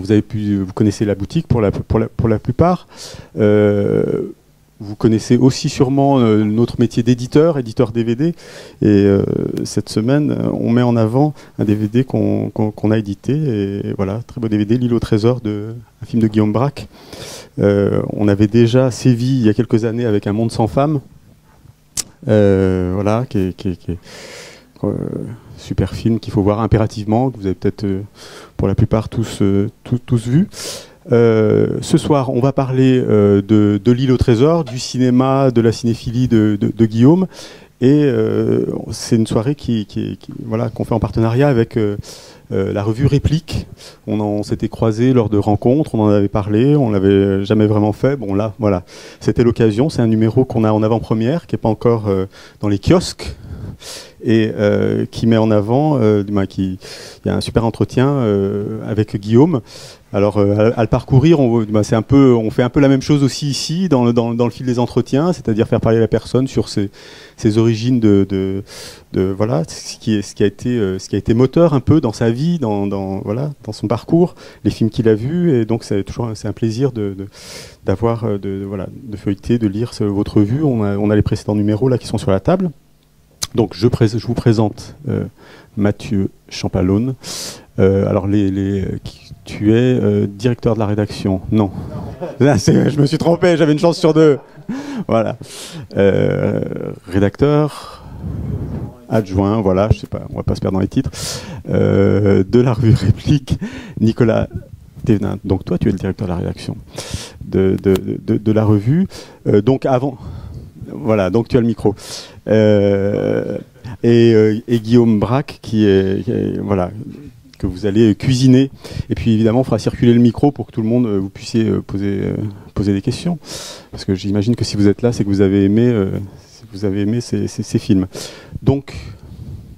vous avez pu, vous connaissez la boutique pour la, pour la, pour la plupart. Vous connaissez aussi sûrement euh, notre métier d'éditeur, éditeur DVD. Et euh, cette semaine, on met en avant un DVD qu'on a édité. Et voilà, très beau DVD, L'île au trésor, de, un film de Guillaume Braque. Euh, on avait déjà sévi il y a quelques années avec Un monde sans femmes. voilà, qui est, qui super film qu'il faut voir impérativement, que vous avez peut-être pour la plupart tous, tous, tous vu. Euh, ce soir, on va parler euh, de, l'île au trésor, du cinéma, de la cinéphilie de, Guillaume. Et euh, c'est une soirée qui, voilà, qu'on fait en partenariat avec la revue Réplique. On, s'était croisés lors de rencontres, on en avait parlé, on l'avait jamais vraiment fait. Bon là, voilà, c'était l'occasion. C'est un numéro qu'on a en avant-première, qui n'est pas encore dans les kiosques et qui met en avant, qui, il y a un super entretien avec Guillaume alors euh, à, le parcourir, on, un peu, on fait un peu la même chose aussi ici dans le, dans, le fil des entretiens, c'est-à-dire faire parler la personne sur ses, ses origines de, de, voilà, ce qui, est, ce qui a été, euh, ce qui a été moteur un peu dans sa vie, dans, dans voilà, dans son parcours, les films qu'il a vus, et donc c'est toujours un plaisir de, d'avoir euh, de, voilà, de feuilleter, de lire votre vue. On a, on a les précédents numéros là qui sont sur la table. Donc je, je vous présente Mathieu Champalone. alors les, les tu es euh, directeur de la rédaction. Non. je me suis trompé, j'avais une chance sur deux. Voilà. Euh, rédacteur, adjoint, voilà, je sais pas, on va pas se perdre dans les titres. Euh, de la revue Réplique, Nicolas Thévenin. Donc toi, tu es le directeur de la rédaction de, de, la revue. donc avant, voilà, donc tu as le micro. Et, Guillaume Braque, qui est voilà, que vous allez cuisiner. Et puis évidemment, on fera circuler le micro pour que tout le monde, euh, vous puissiez euh, poser, euh, poser des questions. Parce que j'imagine que si vous êtes là, c'est que vous avez aimé, vous avez aimé ces, ces films. Donc,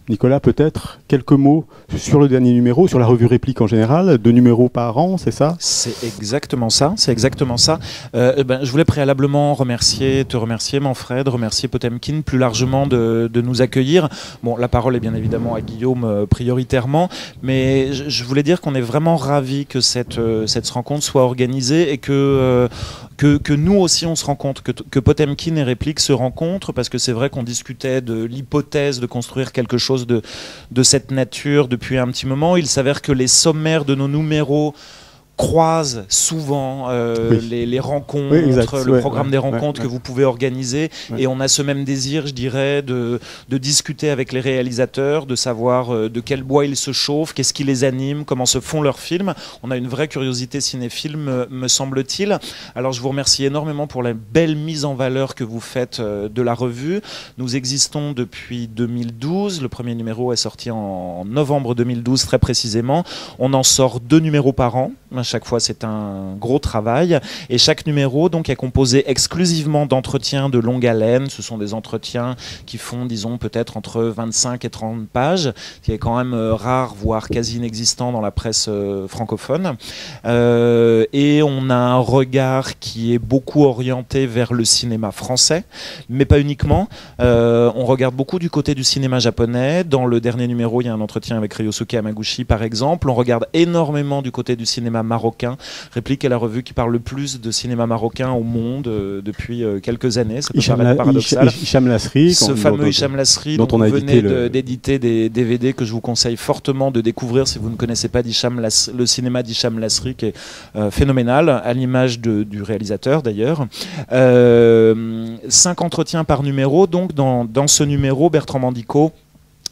Nicolas, peut-être quelques mots sur le dernier numéro, sur la revue réplique en général, deux numéros par an, c'est ça? C'est exactement ça, c'est exactement ça. Euh, ben, je voulais préalablement remercier, te remercier Manfred, remercier Potemkin plus largement de, nous accueillir. Bon, la parole est bien évidemment à Guillaume euh, prioritairement, mais je, voulais dire qu'on est vraiment ravis que cette, euh, cette rencontre soit organisée et que que, nous aussi on se rencontre, que, que Potemkin et Réplique se rencontrent, parce que c'est vrai qu'on discutait de l'hypothèse de construire quelque chose de cette nature depuis un petit moment. Il s'avère que les sommaires de nos numéros croise souvent euh, les, rencontres, le programme des rencontres que vous pouvez organiser. Et on a ce même désir, je dirais, de, de discuter avec les réalisateurs, de savoir euh, de quel bois ils se chauffent, qu'est-ce qui les anime, comment se font leurs films. On a une vraie curiosité cinéphile, me, semble-t-il. Alors je vous remercie énormément pour la belle mise en valeur que vous faites euh, de la revue. Nous existons depuis 2012. Le premier numéro est sorti en novembre 2012, très précisément. On en sort deux numéros par an chaque fois, c'est un gros travail. Et chaque numéro donc, est composé exclusivement d'entretiens de longue haleine. Ce sont des entretiens qui font, disons, peut-être entre 25 et 30 pages, qui est quand même euh, rare, voire quasi inexistant dans la presse euh, francophone. Euh, et on a un regard qui est beaucoup orienté vers le cinéma français, mais pas uniquement. on regarde beaucoup du côté du cinéma japonais. Dans le dernier numéro, il y a un entretien avec Ryosuke Hamaguchi, par exemple. On regarde énormément du côté du cinéma marocain. Réplique est la revue qui parle le plus de cinéma marocain au monde euh, depuis euh, quelques années. Ça peut paraître paradoxal. Hicham Lasri, ce fameux Hicham Lasri dont, on a venait d'éditer des DVD que je vous conseille fortement de découvrir si vous ne connaissez pas le cinéma d'Hicham Lasri qui est euh, phénoménal, à l'image du réalisateur d'ailleurs. cinq entretiens par numéro, donc dans, dans ce numéro, Bertrand Mandico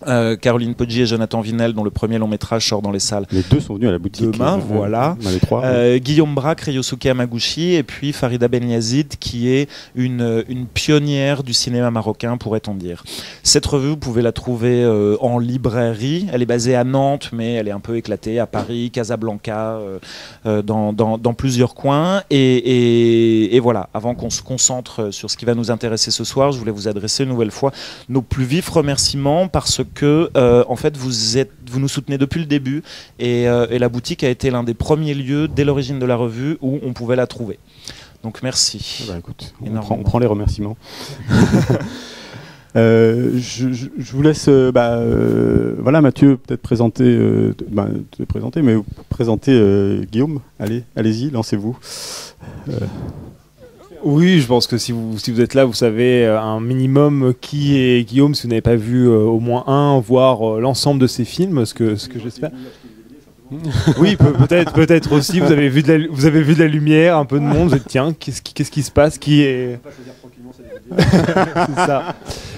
euh, Caroline Poggi et Jonathan Vinel, dont le premier long métrage sort dans les salles. Les deux sont venus à la boutique. Demain, voilà. Euh, Guillaume Braque, Ryosuke Amaguchi, et puis Farida Ben Yazid, qui est une, une pionnière du cinéma marocain, pourrait-on dire. Cette revue, vous pouvez la trouver euh, en librairie. Elle est basée à Nantes, mais elle est un peu éclatée à Paris, Casablanca, dans, dans, dans, plusieurs coins. Et, et, et voilà, avant qu'on se concentre sur ce qui va nous intéresser ce soir, je voulais vous adresser une nouvelle fois nos plus vifs remerciements parce que euh, en fait vous êtes, vous nous soutenez depuis le début et, euh, la boutique a été l'un des premiers lieux dès l'origine de la revue où on pouvait la trouver. Donc merci. Ah bah, écoute, on, prend, les remerciements. je, vous laisse, bah, voilà, Mathieu, peut-être présenter, bah, te présenter, mais présenter Guillaume. Allez, allez-y, lancez-vous. Oui, je pense que si vous, si vous êtes là, vous savez un minimum qui est Guillaume, si vous n'avez pas vu au moins un, voire l'ensemble de ses films, ce que, ce que j'espère. oui, peut-être, peut-être aussi. Vous avez vu de la, vous avez vu de la lumière, un peu de monde. Vous êtes tiens, qu'est-ce qui, qu'est-ce qui se passe Qui est C'est ça.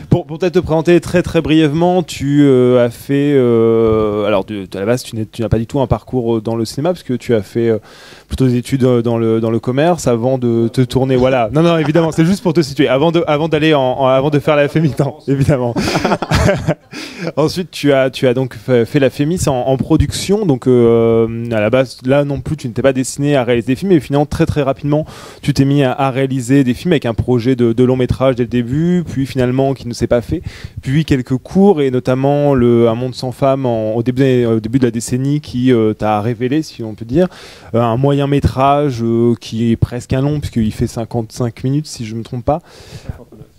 Pour, peut-être te présenter très très brièvement, tu euh, as fait. Euh, alors, à la base, tu, n'as pas du tout un parcours euh, dans le cinéma, parce que tu as fait plutôt des études dans le, dans le commerce avant de te tourner. Voilà. Non, non, évidemment, c'est juste pour te situer. Avant de, avant d'aller en, avant de faire la FEMI, évidemment. Ensuite, tu as, tu as donc fait la FEMIS en, production. Donc, à la base, là non plus, tu n'étais pas destiné à réaliser des films, mais finalement, très très rapidement, tu t'es mis à, réaliser des films avec un projet de, de long métrage dès le début, puis finalement, qui ne s'est pas fait. Puis quelques cours et notamment le Un monde sans femmes au, début, au début de la décennie qui euh, t'a révélé, si on peut dire, euh, un moyen métrage euh, qui est presque un long puisqu'il fait 55 minutes si je ne me trompe pas.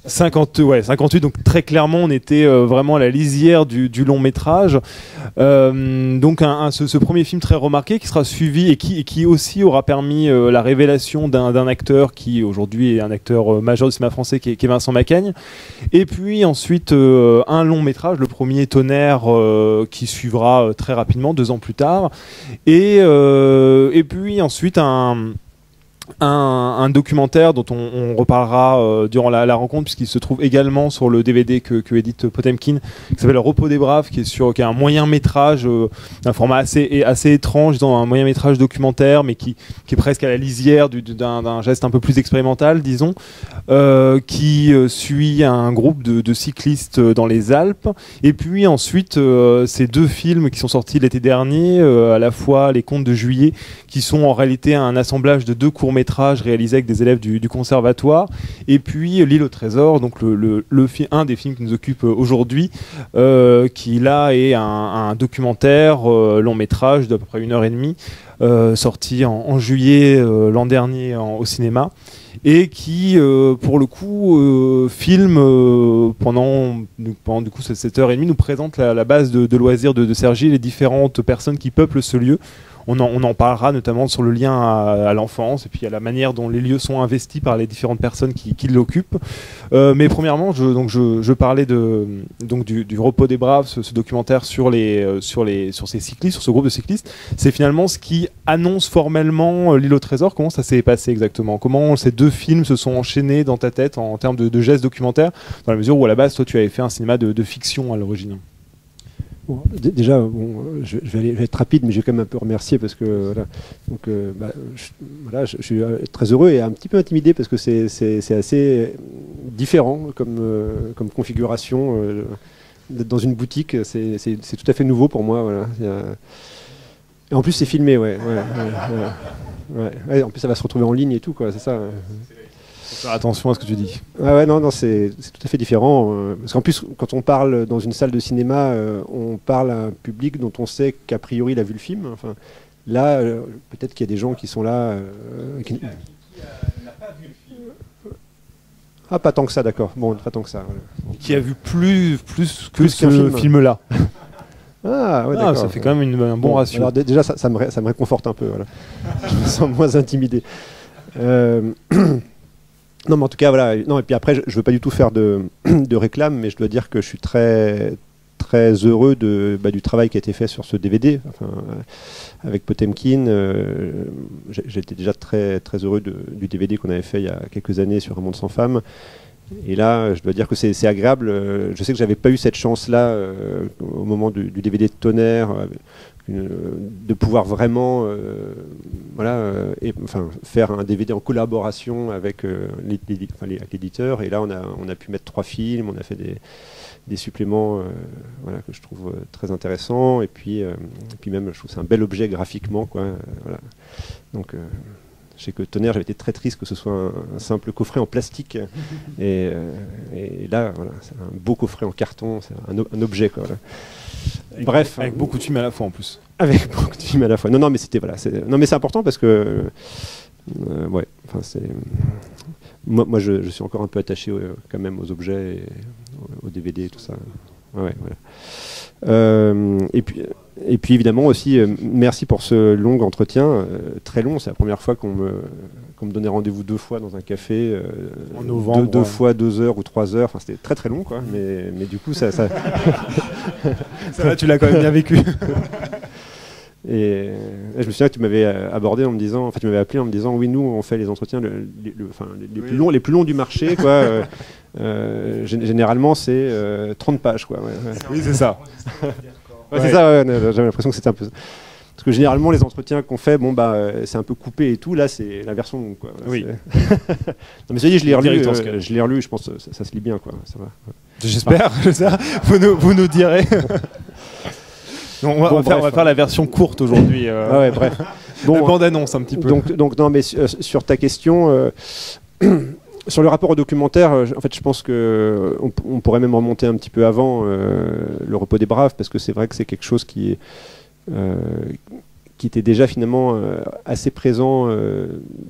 50, ouais, 58, donc très clairement, on était euh, vraiment à la lisière du, long métrage. Euh, donc, un, ce, premier film très remarqué qui sera suivi et qui, aussi aura permis euh, la révélation d'un acteur qui aujourd'hui est un acteur majeur du cinéma français, qui est, Vincent Macaigne. Et puis ensuite, un long métrage, le premier Tonnerre, qui suivra très rapidement, deux ans plus tard. Et, et puis ensuite, un un, documentaire dont on, reparlera euh, durant la, rencontre puisqu'il se trouve également sur le DVD que, que édite Potemkin qui s'appelle Repos des Braves qui est sur qui un moyen métrage euh, d'un format assez assez étrange dans un moyen métrage documentaire mais qui, qui est presque à la lisière d'un geste un peu plus expérimental disons euh, qui suit un groupe de, de, cyclistes dans les Alpes. Et puis ensuite ces deux films qui sont sortis l'été dernier à la fois les contes de juillet qui sont en réalité un assemblage de deux courts métrage réalisé avec des élèves du, conservatoire. Et puis L'île au trésor, donc le, un des films qui nous occupe euh, aujourd'hui, euh, qui là est un, documentaire euh, long métrage d'à peu près une heure et demie, sorti en, juillet l'an dernier au cinéma et qui, pour le coup, filme pendant, pendant du coup cette heure et demie, nous présente la, base de, loisirs de, de Sergi, les différentes personnes qui peuplent ce lieu on en, parlera notamment sur le lien à, l'enfance et puis à la manière dont les lieux sont investis par les différentes personnes qui, l'occupent. Euh, mais premièrement, je, parlais donc du, repos des braves, ce, documentaire euh, sur ces cyclistes, sur ce groupe de cyclistes. C'est finalement ce qui annonce formellement euh, l'île au trésor. Comment ça s'est passé exactement? Comment ces deux films se sont enchaînés dans ta tête en, termes de, gestes documentaires, dans la mesure où à la base, toi, tu avais fait un cinéma de fiction à l'origine? Déjà, bon, je, vais aller, être rapide, mais je vais quand même un peu remercier parce que voilà, donc, euh, bah, je, voilà, je, suis euh, très heureux et un petit peu intimidé parce que c'est assez différent comme, euh, comme configuration. d'être dans une boutique, c'est tout à fait nouveau pour moi. Voilà. Et en plus, c'est filmé, ouais, ouais, ouais, En plus, ça va se retrouver en ligne et tout, quoi. C'est ça. Faut faire attention à ce que tu dis. Ah ouais, non, non, c'est tout à fait différent. Euh, parce qu'en plus, quand on parle dans une salle de cinéma, euh, on parle à un public dont on sait qu'a priori il a vu le film. Enfin, là, euh, peut-être qu'il y a des gens qui sont là. qui... n'a pas vu le film Ah, pas tant que ça, d'accord. Bon, pas tant que ça. Qui a vu plus, plus que ce film-là. Ah, ouais, ah, ça fait quand même un bon, ratio. Alors déjà, ça, ça, me, ça, me, réconforte un peu. Voilà. Je me sens moins intimidé. Non, mais en tout cas, voilà. Non, et puis après, je ne veux pas du tout faire de, de, réclame, mais je dois dire que je suis très, très heureux de, bah, du travail qui a été fait sur ce DVD. Enfin, avec Potemkin, euh, j'étais déjà très, très heureux du DVD qu'on avait fait il y a quelques années sur Un monde sans femmes. Et là, je dois dire que c'est agréable. Je sais que j'avais pas eu cette chance-là euh, au moment du, DVD de Tonnerre, de pouvoir vraiment euh, voilà, euh, et, enfin, faire un DVD en collaboration avec euh, l'éditeur. Et là, on a, on a pu mettre trois films, on a fait des, des suppléments voilà, que je trouve très intéressants. Et puis, et puis même, je trouve c'est un bel objet graphiquement. Quoi, voilà. Donc, je sais que Tonnerre, j'avais été très triste que ce soit un, simple coffret en plastique. Et, et là, voilà, c'est un beau coffret en carton, c'est un, un, objet. Quoi, Bref. Avec beaucoup de films à la fois en plus. Avec beaucoup de films à la fois. Non, non, mais c'était voilà. Non, mais c'est important parce que ouais, enfin c'est. Moi, moi je, suis encore un peu attaché quand même aux objets, et, aux DVD et tout ça. Ouais, voilà. et puis et puis évidemment aussi, euh, merci pour ce long entretien, euh, très long. C'est la première fois qu'on me, me donnait rendez-vous deux fois dans un café, euh, en novembre, deux, fois deux heures ou trois heures. Enfin, c'était très très long, quoi. Mais, mais du coup, ça, ça... ça tu l'as quand même bien vécu. Et, je me souviens que tu m'avais abordé en me disant, en fait, tu m'avais appelé en me disant, oui, nous, on fait les entretiens les, plus longs, les plus longs du marché, quoi. généralement, c'est 30 pages, quoi. Oui, c'est ça. c'est ça, j'avais l'impression que c'était un peu. Parce que généralement, les entretiens qu'on fait, bon, bah, c'est un peu coupé et tout. Là, c'est la version longue. Quoi. Oui. non, mais ça dit, je l'ai relu, euh, je l'ai relu, je pense que ça, se lit bien. Quoi. Ça va. J'espère, vous, nous, vous nous direz. On, va, faire, on, va, faire, la version courte aujourd'hui. Euh, ah ouais, bref. Bon, la bande-annonce un petit peu. Donc, donc non, mais sur ta question. Euh, Sur le rapport au documentaire, euh, en fait, je pense que on, pourrait même remonter un petit peu avant euh, le repos des braves, parce que c'est vrai que c'est quelque chose qui euh, qui était déjà finalement assez présent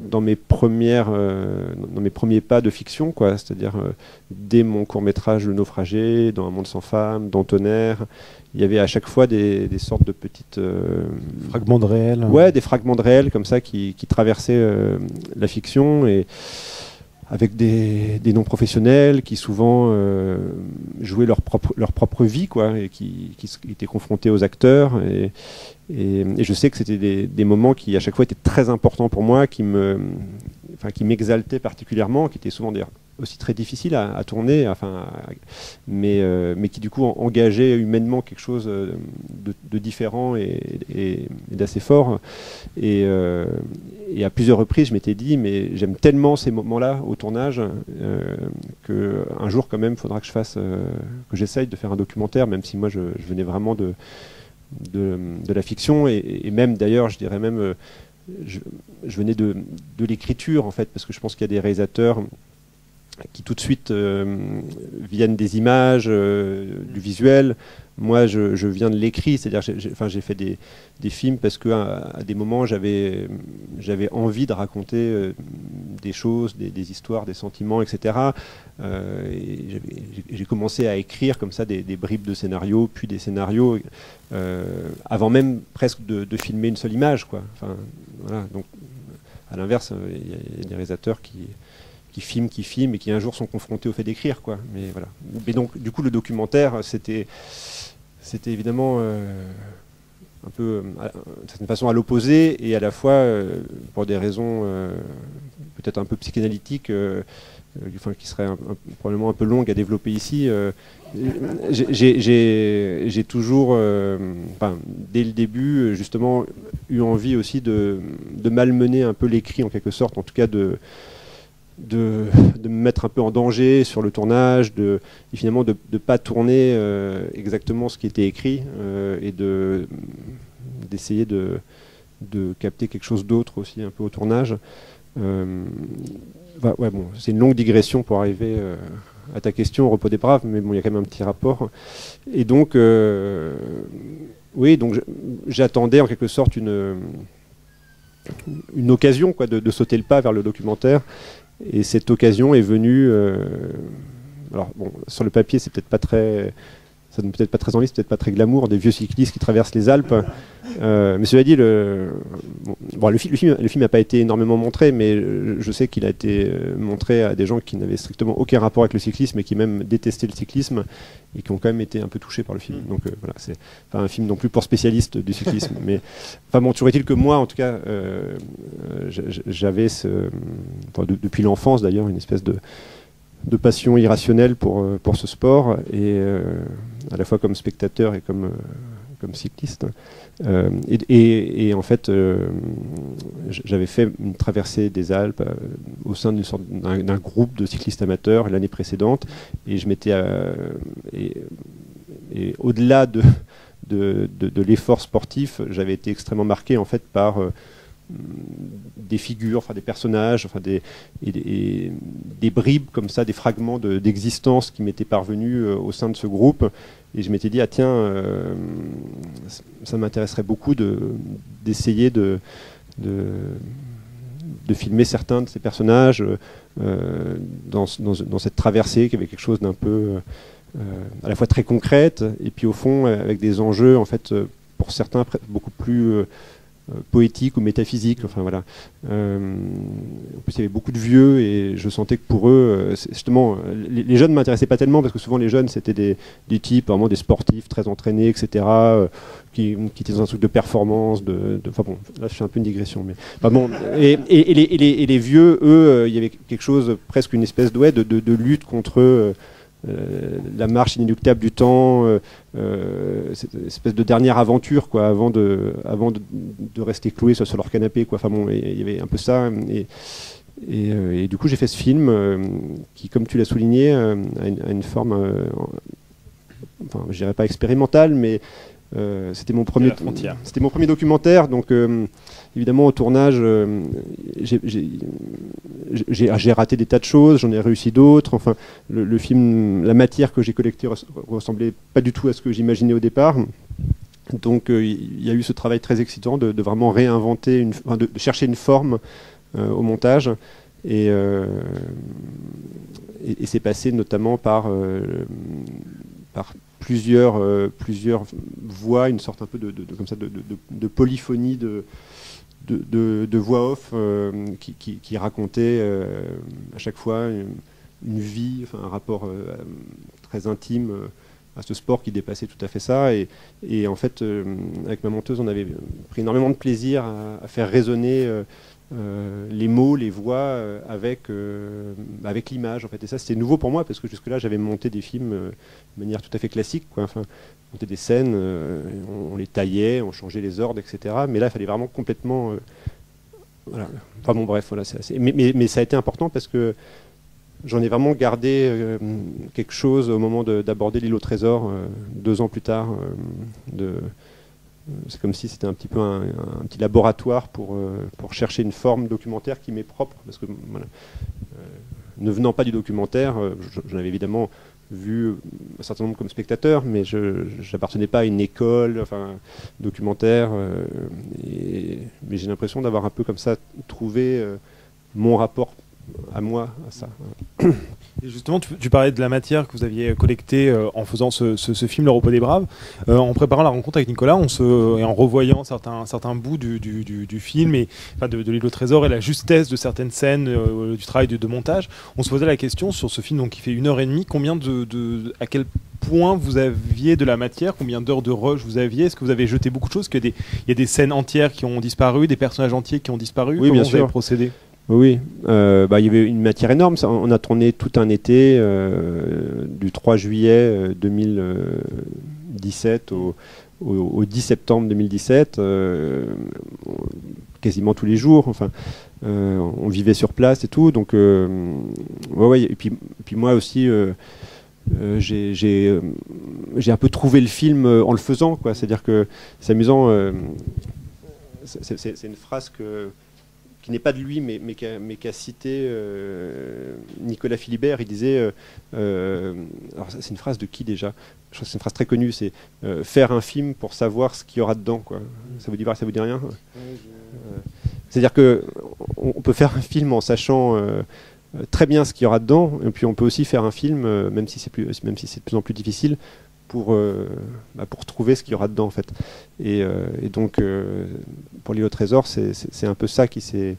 dans mes premières, dans mes premiers pas de fiction, quoi. C'est-à-dire dès mon court métrage Le Naufragé, dans Un monde sans femme, dans Tonnerre, il y avait à chaque fois des, sortes de petites fragments de réel. Ouais, des fragments de réel comme ça qui, qui traversaient la fiction et avec des, des non-professionnels qui souvent euh, jouaient leur propre, leur propre vie, quoi, et qui, qui, étaient confrontés aux acteurs. Et, et, et je sais que c'était des, des, moments qui, à chaque fois, étaient très importants pour moi, qui me, enfin, qui m'exaltaient particulièrement, qui étaient souvent des aussi très difficile à, tourner, enfin, mais, euh, mais qui du coup engageait humainement quelque chose euh, de, différent et, d'assez fort. Euh, et, à plusieurs reprises, je m'étais dit, mais j'aime tellement ces moments-là au tournage que un jour quand même, il faudra que je fasse, que j'essaye de faire un documentaire, même si moi je, venais vraiment de, de, la fiction et, même d'ailleurs, je dirais même. Je, je, venais de, de l'écriture en fait, parce que je pense qu'il y a des réalisateurs qui tout de suite euh, viennent des images, euh, du visuel. Moi, je, viens de l'écrit, c'est-à-dire, enfin, j'ai fait des, films parce que à, des moments, j'avais, j'avais envie de raconter euh, des choses, des, histoires, des sentiments, etc. et j'ai, commencé à écrire comme ça des, bribes de scénarios, puis des scénarios, avant même presque de, filmer une seule image, quoi. Enfin, voilà. Donc, à l'inverse, il y, a des réalisateurs qui qui filment, qui filment et qui un jour sont confrontés au fait d'écrire, quoi. Mais voilà. Mais donc, du coup, le documentaire, c'était, c'était évidemment euh, un peu, euh, d'une façon, à l'opposé et à la fois, euh, pour des raisons peut-être un peu psychanalytiques, enfin, qui seraient probablement un peu longues à développer ici. j'ai toujours, dès le début, justement, eu envie aussi de, de malmener un peu l'écrit en quelque sorte, en tout cas de de, me mettre un peu en danger sur le tournage, de, et finalement de ne pas tourner euh, exactement ce qui était écrit euh, et de d'essayer de, capter quelque chose d'autre aussi un peu au tournage. Euh, ouais, bon, c'est une longue digression pour arriver à ta question au repos des braves, mais bon, il y a quand même un petit rapport. Et donc, oui, donc j'attendais en quelque sorte une une occasion quoi, de, sauter le pas vers le documentaire. Et cette occasion est venue. Euh, alors, bon, sur le papier, c'est peut-être pas très. Ça donne peut-être pas très envie, c'est peut-être pas très glamour, des vieux cyclistes qui traversent les Alpes. Euh, mais cela dit, le, bon, le, film, le film n'a pas été énormément montré, mais je sais qu'il a été euh, montré à des gens qui n'avaient strictement aucun rapport avec le cyclisme et qui même détestaient le cyclisme et qui ont quand même été un peu touchés par le film. Donc voilà, c'est pas un film non plus pour spécialistes du cyclisme. mais enfin bon, toujours est-il que moi, en tout cas, j'avais ce, depuis l'enfance d'ailleurs une espèce de de passion irrationnelle pour, pour ce sport et à la fois comme spectateur et comme, euh, comme cycliste. Euh, et, en fait, euh, j'avais fait une traversée des Alpes au sein d'un groupe de cyclistes amateurs l'année précédente, et je m'étais et, au-delà de, de, de l'effort sportif, j'avais été extrêmement marqué en fait par des figures, enfin des personnages, enfin des, des, bribes comme ça, des fragments d'existence qui m'étaient parvenus euh, au sein de ce groupe. Et je m'étais dit, ah tiens, euh, ça m'intéresserait beaucoup d'essayer de, de, de filmer certains de ces personnages dans, dans, cette traversée qui avait quelque chose d'un peu à la fois très concrète et puis au fond avec des enjeux en fait pour certains beaucoup plus euh, poétique ou métaphysique. Enfin voilà. Euh, en plus, il y avait beaucoup de vieux et je sentais que pour eux, euh, justement, les, jeunes ne m'intéressaient pas tellement parce que souvent les jeunes c'était des, des, types vraiment des sportifs très entraînés, etc. Qui, étaient dans un truc de performance. De, enfin bon, là je fais un peu une digression, mais bon. Et, les, les, vieux, eux, il y avait quelque chose presque une espèce de, de, lutte contre euh, la marche inéluctable du temps, euh, euh, cette espèce de dernière aventure, quoi, avant de, avant de, rester cloué sur, leur canapé, quoi. Enfin bon, il y avait un peu ça. Et, du coup, j'ai fait ce film qui, comme tu l'as souligné, a une, forme, enfin, je dirais pas expérimentale, mais euh, c'était mon premier, c'était mon premier documentaire, donc euh, évidemment au tournage, euh, j'ai raté des tas de choses, j'en ai réussi d'autres. Enfin, le, film, la matière que j'ai collectée ressemblait pas du tout à ce que j'imaginais au départ. Donc il y a eu ce travail très excitant de, vraiment réinventer, une, de, chercher une forme au montage. Et, et, c'est passé notamment par, par plusieurs, euh, plusieurs voix, une sorte un peu de, comme ça, de, polyphonie de, de, voix off euh, qui, qui, racontait euh, à chaque fois une, vie, enfin, un rapport très intime à ce sport qui dépassait tout à fait ça. Et, et en fait, avec ma monteuse, on avait pris énormément de plaisir à faire résonner euh, les mots, les voix euh, avec, euh, avec l'image en fait. Et ça c'était nouveau pour moi parce que jusque-là j'avais monté des films de manière tout à fait classique. Quoi. Enfin, monter des scènes, on, les taillait, on changeait les ordres, etc. Mais là il fallait vraiment complètement... voilà. Enfin bon bref, voilà, mais, mais, ça a été important parce que j'en ai vraiment gardé quelque chose au moment d'aborder l'île au trésor deux ans plus tard. C'est comme si c'était un petit peu un, petit laboratoire pour, euh, pour chercher une forme documentaire qui m'est propre. Parce que, euh, ne venant pas du documentaire, euh, j'en avais évidemment vu un certain nombre comme spectateur, mais je n'appartenais pas à une école documentaire. mais j'ai l'impression d'avoir un peu comme ça trouvé mon rapport à moi, à ça. Et justement, tu, parlais de la matière que vous aviez collectée euh, en faisant ce, film Le repos des braves. Euh, en préparant la rencontre avec Nicolas, on se, et en revoyant certains, certains bouts du, film, et, enfin de, l'île au trésor et la justesse de certaines scènes euh, du travail de, montage, on se posait la question sur ce film donc, qui fait une heure et demie, combien de, à quel point vous aviez de la matière, combien d'heures de rush vous aviez, est-ce que vous avez jeté beaucoup de choses, qu'il y, y, a des scènes entières qui ont disparu, des personnages entiers qui ont disparu? Oui, bien sûr. Vous avez procédé? Oui, euh, bah, il y avait une matière énorme. On a tourné tout un été, euh, du 3 juillet 2017 euh, au, 10 septembre 2017, quasiment tous les jours. Enfin, on vivait sur place et tout. Donc, ouais, Et puis, puis moi aussi. j'ai un peu trouvé le film en le faisant. C'est-à-dire que c'est amusant. c'est une phrase que, qui n'est pas de lui, mais, mais qu'a cité euh, Nicolas Philibert. Il disait, euh, euh, alors c'est une phrase de qui déjà? Je crois que c'est une phrase très connue, c'est faire un film pour savoir ce qu'il y aura dedans. Quoi. Ça vous dit ça vous dit rien C'est-à-dire que on, peut faire un film en sachant très bien ce qu'il y aura dedans, et puis on peut aussi faire un film, même si c'est si de plus en plus difficile, pour, euh, bah, pour trouver ce qu'il y aura dedans en fait. Et, euh, donc euh, pour l'île au trésor, c'est un peu ça qui s'est...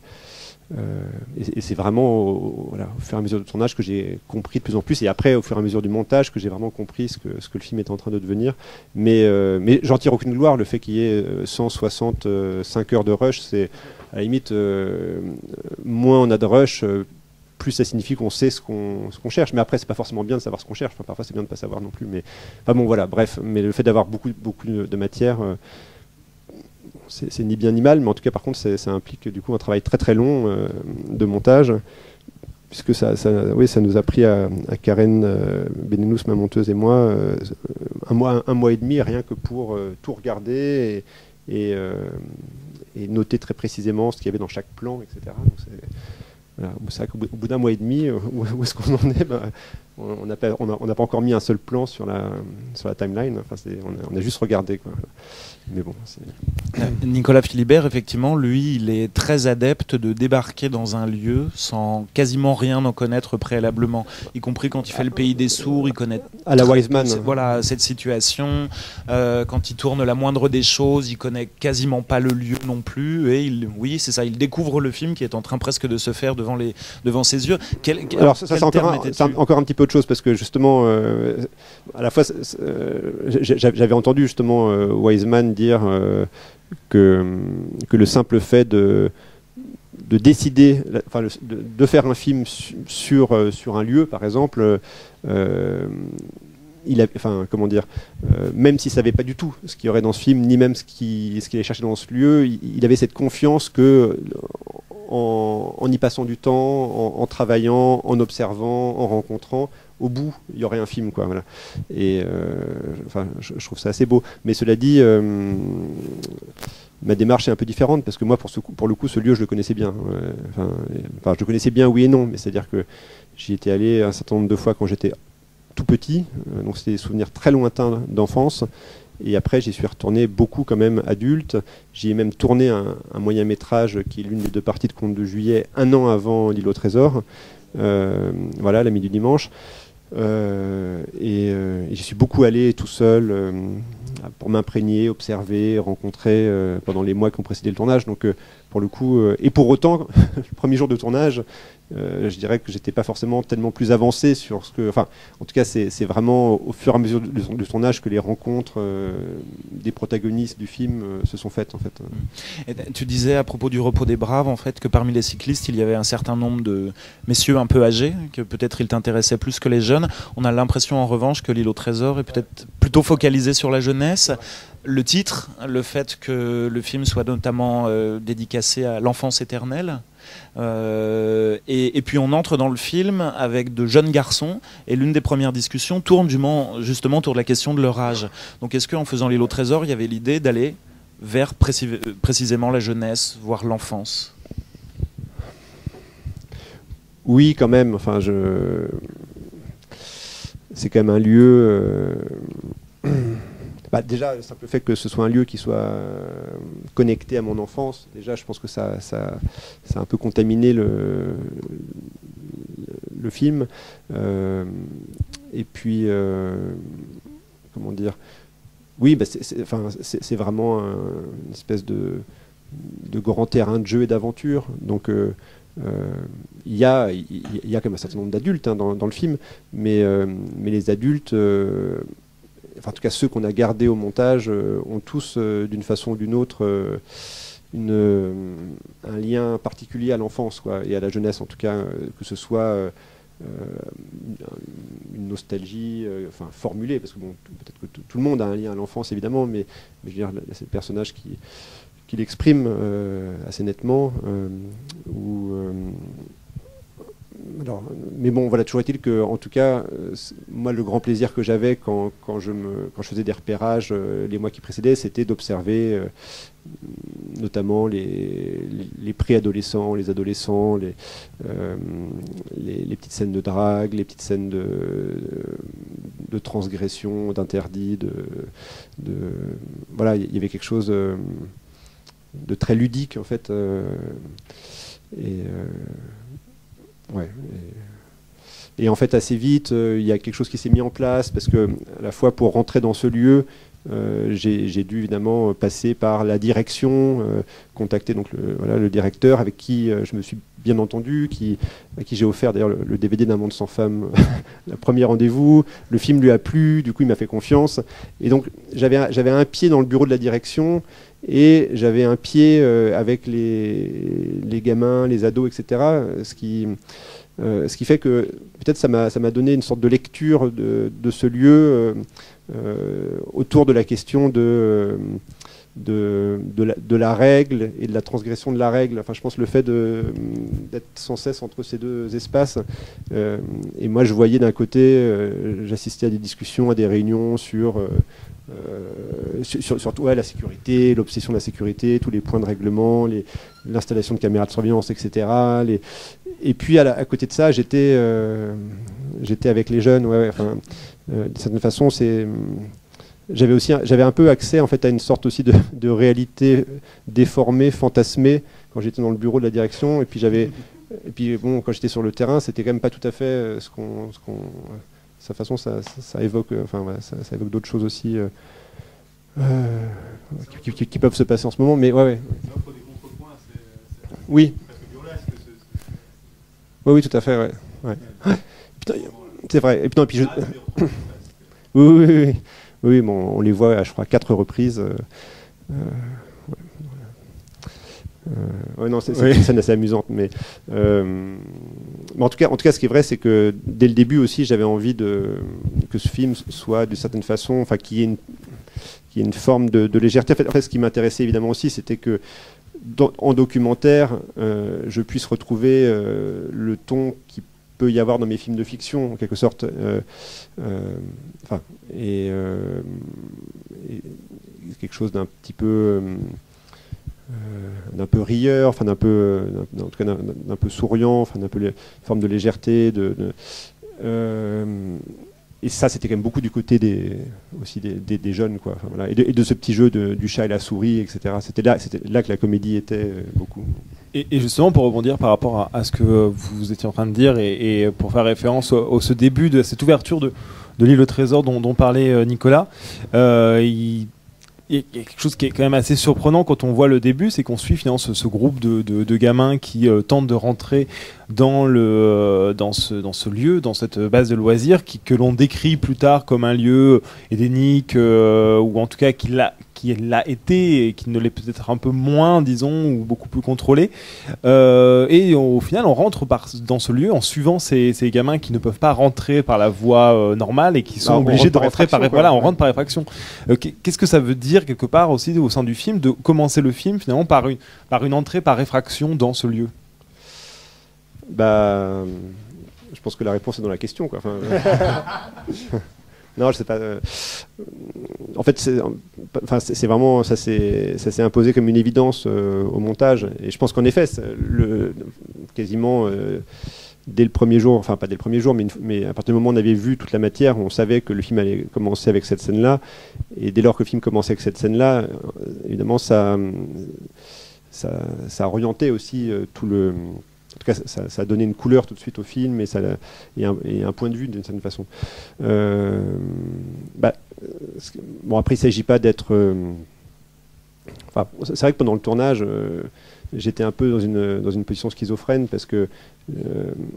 et, c'est vraiment au, fur et à mesure du tournage que j'ai compris de plus en plus, et après au fur et à mesure du montage que j'ai vraiment compris ce que, ce que le film est en train de devenir. Mais, mais j'en tire aucune gloire, le fait qu'il y ait 165 heures de rush, c'est à la limite, moins on a de rush, plus ça signifie qu'on sait ce qu'on cherche. Mais après, c'est pas forcément bien de savoir ce qu'on cherche. parfois, c'est bien de pas savoir non plus. Mais bon, voilà. Bref, mais le fait d'avoir beaucoup, de matière, euh, c'est ni bien ni mal. Mais en tout cas, par contre, ça implique du coup un travail très très long euh, de montage, puisque ça, oui, ça nous a pris à, Karen euh, ma monteuse et moi, un mois, un mois et demi, rien que pour tout regarder et, et, noter très précisément ce qu'il y avait dans chaque plan, etc. Donc, c'est vrai qu'au bout d'un mois et demi, euh, où, est-ce qu'on en est? Bah, on n'a pas, on a, pas encore mis un seul plan sur la, sur la timeline. Enfin, on a, on, a, juste regardé. Quoi. Mais bon, euh, Nicolas Philibert, effectivement, lui, il est très adepte de débarquer dans un lieu sans quasiment rien en connaître préalablement, y compris quand il fait le pays des sourds, il connaît à la Wiseman. Voilà cette situation. Euh, quand il tourne la moindre des choses, il connaît quasiment pas le lieu non plus. Et il, oui, c'est ça, il découvre le film qui est en train presque de se faire devant les, devant ses yeux. Alors ça, c'est encore, encore, un petit peu chose parce que justement, euh, à la fois, j'avais entendu justement Wiseman dire euh, que, que le simple fait de, de décider, enfin, de, faire un film sur, euh, sur un lieu, par exemple, euh, il enfin, comment dire, même s'il savait pas du tout ce qu'il y aurait dans ce film, ni même ce qu'il qu'il allait chercher dans ce lieu, il, avait cette confiance que en, en, y passant du temps, en, travaillant, en observant, en rencontrant, au bout, il y aurait un film, quoi. Voilà. Et euh, enfin, je, trouve ça assez beau. Mais cela dit, euh, ma démarche est un peu différente parce que moi, pour, pour le coup, ce lieu, je le connaissais bien. Enfin, enfin, je le connaissais bien, oui et non. Mais c'est-à-dire que j'y étais allé un certain nombre de fois quand j'étais tout petit. Euh, donc, c'était des souvenirs très lointains d'enfance. Et après, j'y suis retourné beaucoup quand même adulte. J'y ai même tourné un, moyen métrage qui est l'une des deux parties de Conte de Juillet, un an avant L'île au trésor. voilà, l'ami du dimanche. Euh, euh, et, j'y suis beaucoup allé tout seul euh, pour m'imprégner, observer, rencontrer pendant les mois qui ont précédé le tournage. Donc, pour le coup, et pour autant, le premier jour de tournage, euh, je dirais que j'étais pas forcément tellement plus avancé sur ce que. Enfin, en tout cas, c'est vraiment au fur et à mesure de, son âge que les rencontres euh, des protagonistes du film euh, se sont faites, en fait. tu disais à propos du repos des braves, en fait, que parmi les cyclistes, il y avait un certain nombre de messieurs un peu âgés, que peut-être ils t'intéressaient plus que les jeunes. On a l'impression, en revanche, que l'île au trésor est peut-être plutôt focalisé sur la jeunesse le titre, le fait que le film soit notamment dédicacé à l'enfance éternelle, euh, et, puis on entre dans le film avec de jeunes garçons et l'une des premières discussions tourne justement autour de la question de leur âge. Donc est-ce qu'en faisant l'île au trésor, il y avait l'idée d'aller vers précisément la jeunesse, voire l'enfance? Oui, quand même. Enfin. C'est quand même un lieu... Euh, bah, déjà, le simple fait que ce soit un lieu qui soit euh, connecté à mon enfance, déjà, je pense que ça, ça, a un peu contaminé le, le film. Euh, et puis, euh, comment dire? Oui, bah, c'est vraiment une espèce de, de, grand terrain de jeu et d'aventure. Donc, il y, a, il y a quand même un certain nombre d'adultes hein, dans, dans, le film, mais, mais les adultes en tout cas ceux qu'on a gardés au montage, euh, ont tous, euh, d'une façon ou d'une autre, euh, un lien particulier à l'enfance et à la jeunesse, en tout cas, que ce soit une nostalgie, enfin formulée, parce que bon, peut-être que tout le monde a un lien à l'enfance évidemment, mais, je veux dire, c'est le personnage qui, qui l'exprime assez nettement, mais bon, voilà, toujours est-il que, en tout cas, euh, moi, le grand plaisir que j'avais quand, je faisais des repérages euh, les mois qui précédaient, c'était d'observer euh, notamment les, les, préadolescents, les adolescents, les, petites scènes de drague, les petites scènes de, transgression, d'interdit, de, voilà, il y avait quelque chose de très ludique en fait. et Ouais. Et, en fait, assez vite, euh, il y a quelque chose qui s'est mis en place parce que, à la fois pour rentrer dans ce lieu, euh, j'ai dû évidemment passer par la direction, euh, contacter donc le, directeur avec qui je me suis bien entendu, qui, à qui j'ai offert d'ailleurs le, DVD d'un monde sans femme, le premier rendez-vous. Le film lui a plu, du coup il m'a fait confiance. Et donc j'avais un pied dans le bureau de la direction et j'avais un pied avec les, gamins, les ados, etc. Ce qui, fait que peut-être ça m'a donné une sorte de lecture de, ce lieu euh, autour de la question de, euh, de, la, règle et de la transgression de la règle. Enfin, je pense le fait d'être sans cesse entre ces deux espaces. Euh, et moi, je voyais d'un côté, j'assistais à des discussions, à des réunions sur euh, surtout la sécurité, l'obsession de la sécurité, tous les points de règlement, l'installation de caméras de surveillance, etc. Et puis à, côté de ça, j'étais euh, avec les jeunes. Ouais, euh, de certaine façon, c'est j'avais aussi j'avais un peu accès en fait à une sorte aussi de, de réalité déformée, fantasmée quand j'étais dans le bureau de la direction. Et puis j'avais et puis bon, quand j'étais sur le terrain, c'était quand même pas tout à fait ce qu'on sa façon, ça, ça, évoque, enfin, ça, évoque d'autres choses aussi euh, euh, qui, peuvent se passer en ce moment. Mais ouais, ouais. Oui. Oui, oui, tout à fait, ouais. ouais. C'est vrai. Et puis, non, et puis je... oui, oui, oui, oui. bon, on les voit, à, je crois, quatre reprises. Euh, euh euh, non, c'est une scène assez amusante, mais, euh, mais, en tout cas, en tout cas, ce qui est vrai, c'est que dès le début aussi, j'avais envie de que ce film soit d'une certaine façon, enfin, qu'il y ait une, y ait une forme de, légèreté. En fait, ce qui m'intéressait évidemment aussi, c'était que en documentaire, euh, je puisse retrouver le ton qui peut y avoir dans mes films de fiction, en quelque sorte. enfin, et, et, quelque chose d'un petit peu euh, d'un peu rieur, enfin d'un peu, euh, en tout cas d'un peu souriant, enfin d'un peu une forme de légèreté, de, euh, et ça, c'était quand même beaucoup du côté des, aussi des, jeunes, quoi. et, de, ce petit jeu du chat et la souris, etc. C'était là, c'était là que la comédie était beaucoup. Et, justement, pour rebondir par rapport à, ce que vous étiez en train de dire, et, pour faire référence au, ce début de cette ouverture de, de l'île au trésor dont, parlait Nicolas, il il y a quelque chose qui est quand même assez surprenant quand on voit le début, c'est qu'on suit finalement ce, groupe de, de, gamins qui euh, tentent de rentrer dans, le, euh, dans, ce, dans ce lieu, dans cette base de loisirs, que l'on décrit plus tard comme un lieu édénique, euh, ou en tout cas qui l'a qui l'a été et qui ne l'est peut-être un peu moins, disons, ou beaucoup plus contrôlé. Euh, et au final, on rentre par, dans ce lieu en suivant ces, ces, gamins qui ne peuvent pas rentrer par la voie normale et qui sont obligés de rentrer par, voilà, on rentre par effraction. Qu'est-ce que ça veut dire quelque part aussi au sein du film de commencer le film finalement par une, par une entrée par effraction dans ce lieu? Bah, je pense que la réponse est dans la question. Quoi. Enfin, non, je sais pas. Euh, en fait, c'est vraiment ça s'est imposé comme une évidence euh, au montage. Et je pense qu'en effet, quasiment euh, dès le premier jour, enfin pas dès le premier jour, mais, mais, à partir du moment où on avait vu toute la matière, on savait que le film allait commencer avec cette scène-là. Et dès lors que le film commençait avec cette scène-là, évidemment, ça, ça, ça, a orienté aussi tout le ça, a donné une couleur tout de suite au film et, ça, et, un, point de vue d'une certaine façon. Euh, bah, bon, après, il ne s'agit pas d'être. Euh, c'est vrai que pendant le tournage, euh, j'étais un peu dans une, dans une position schizophrène parce que,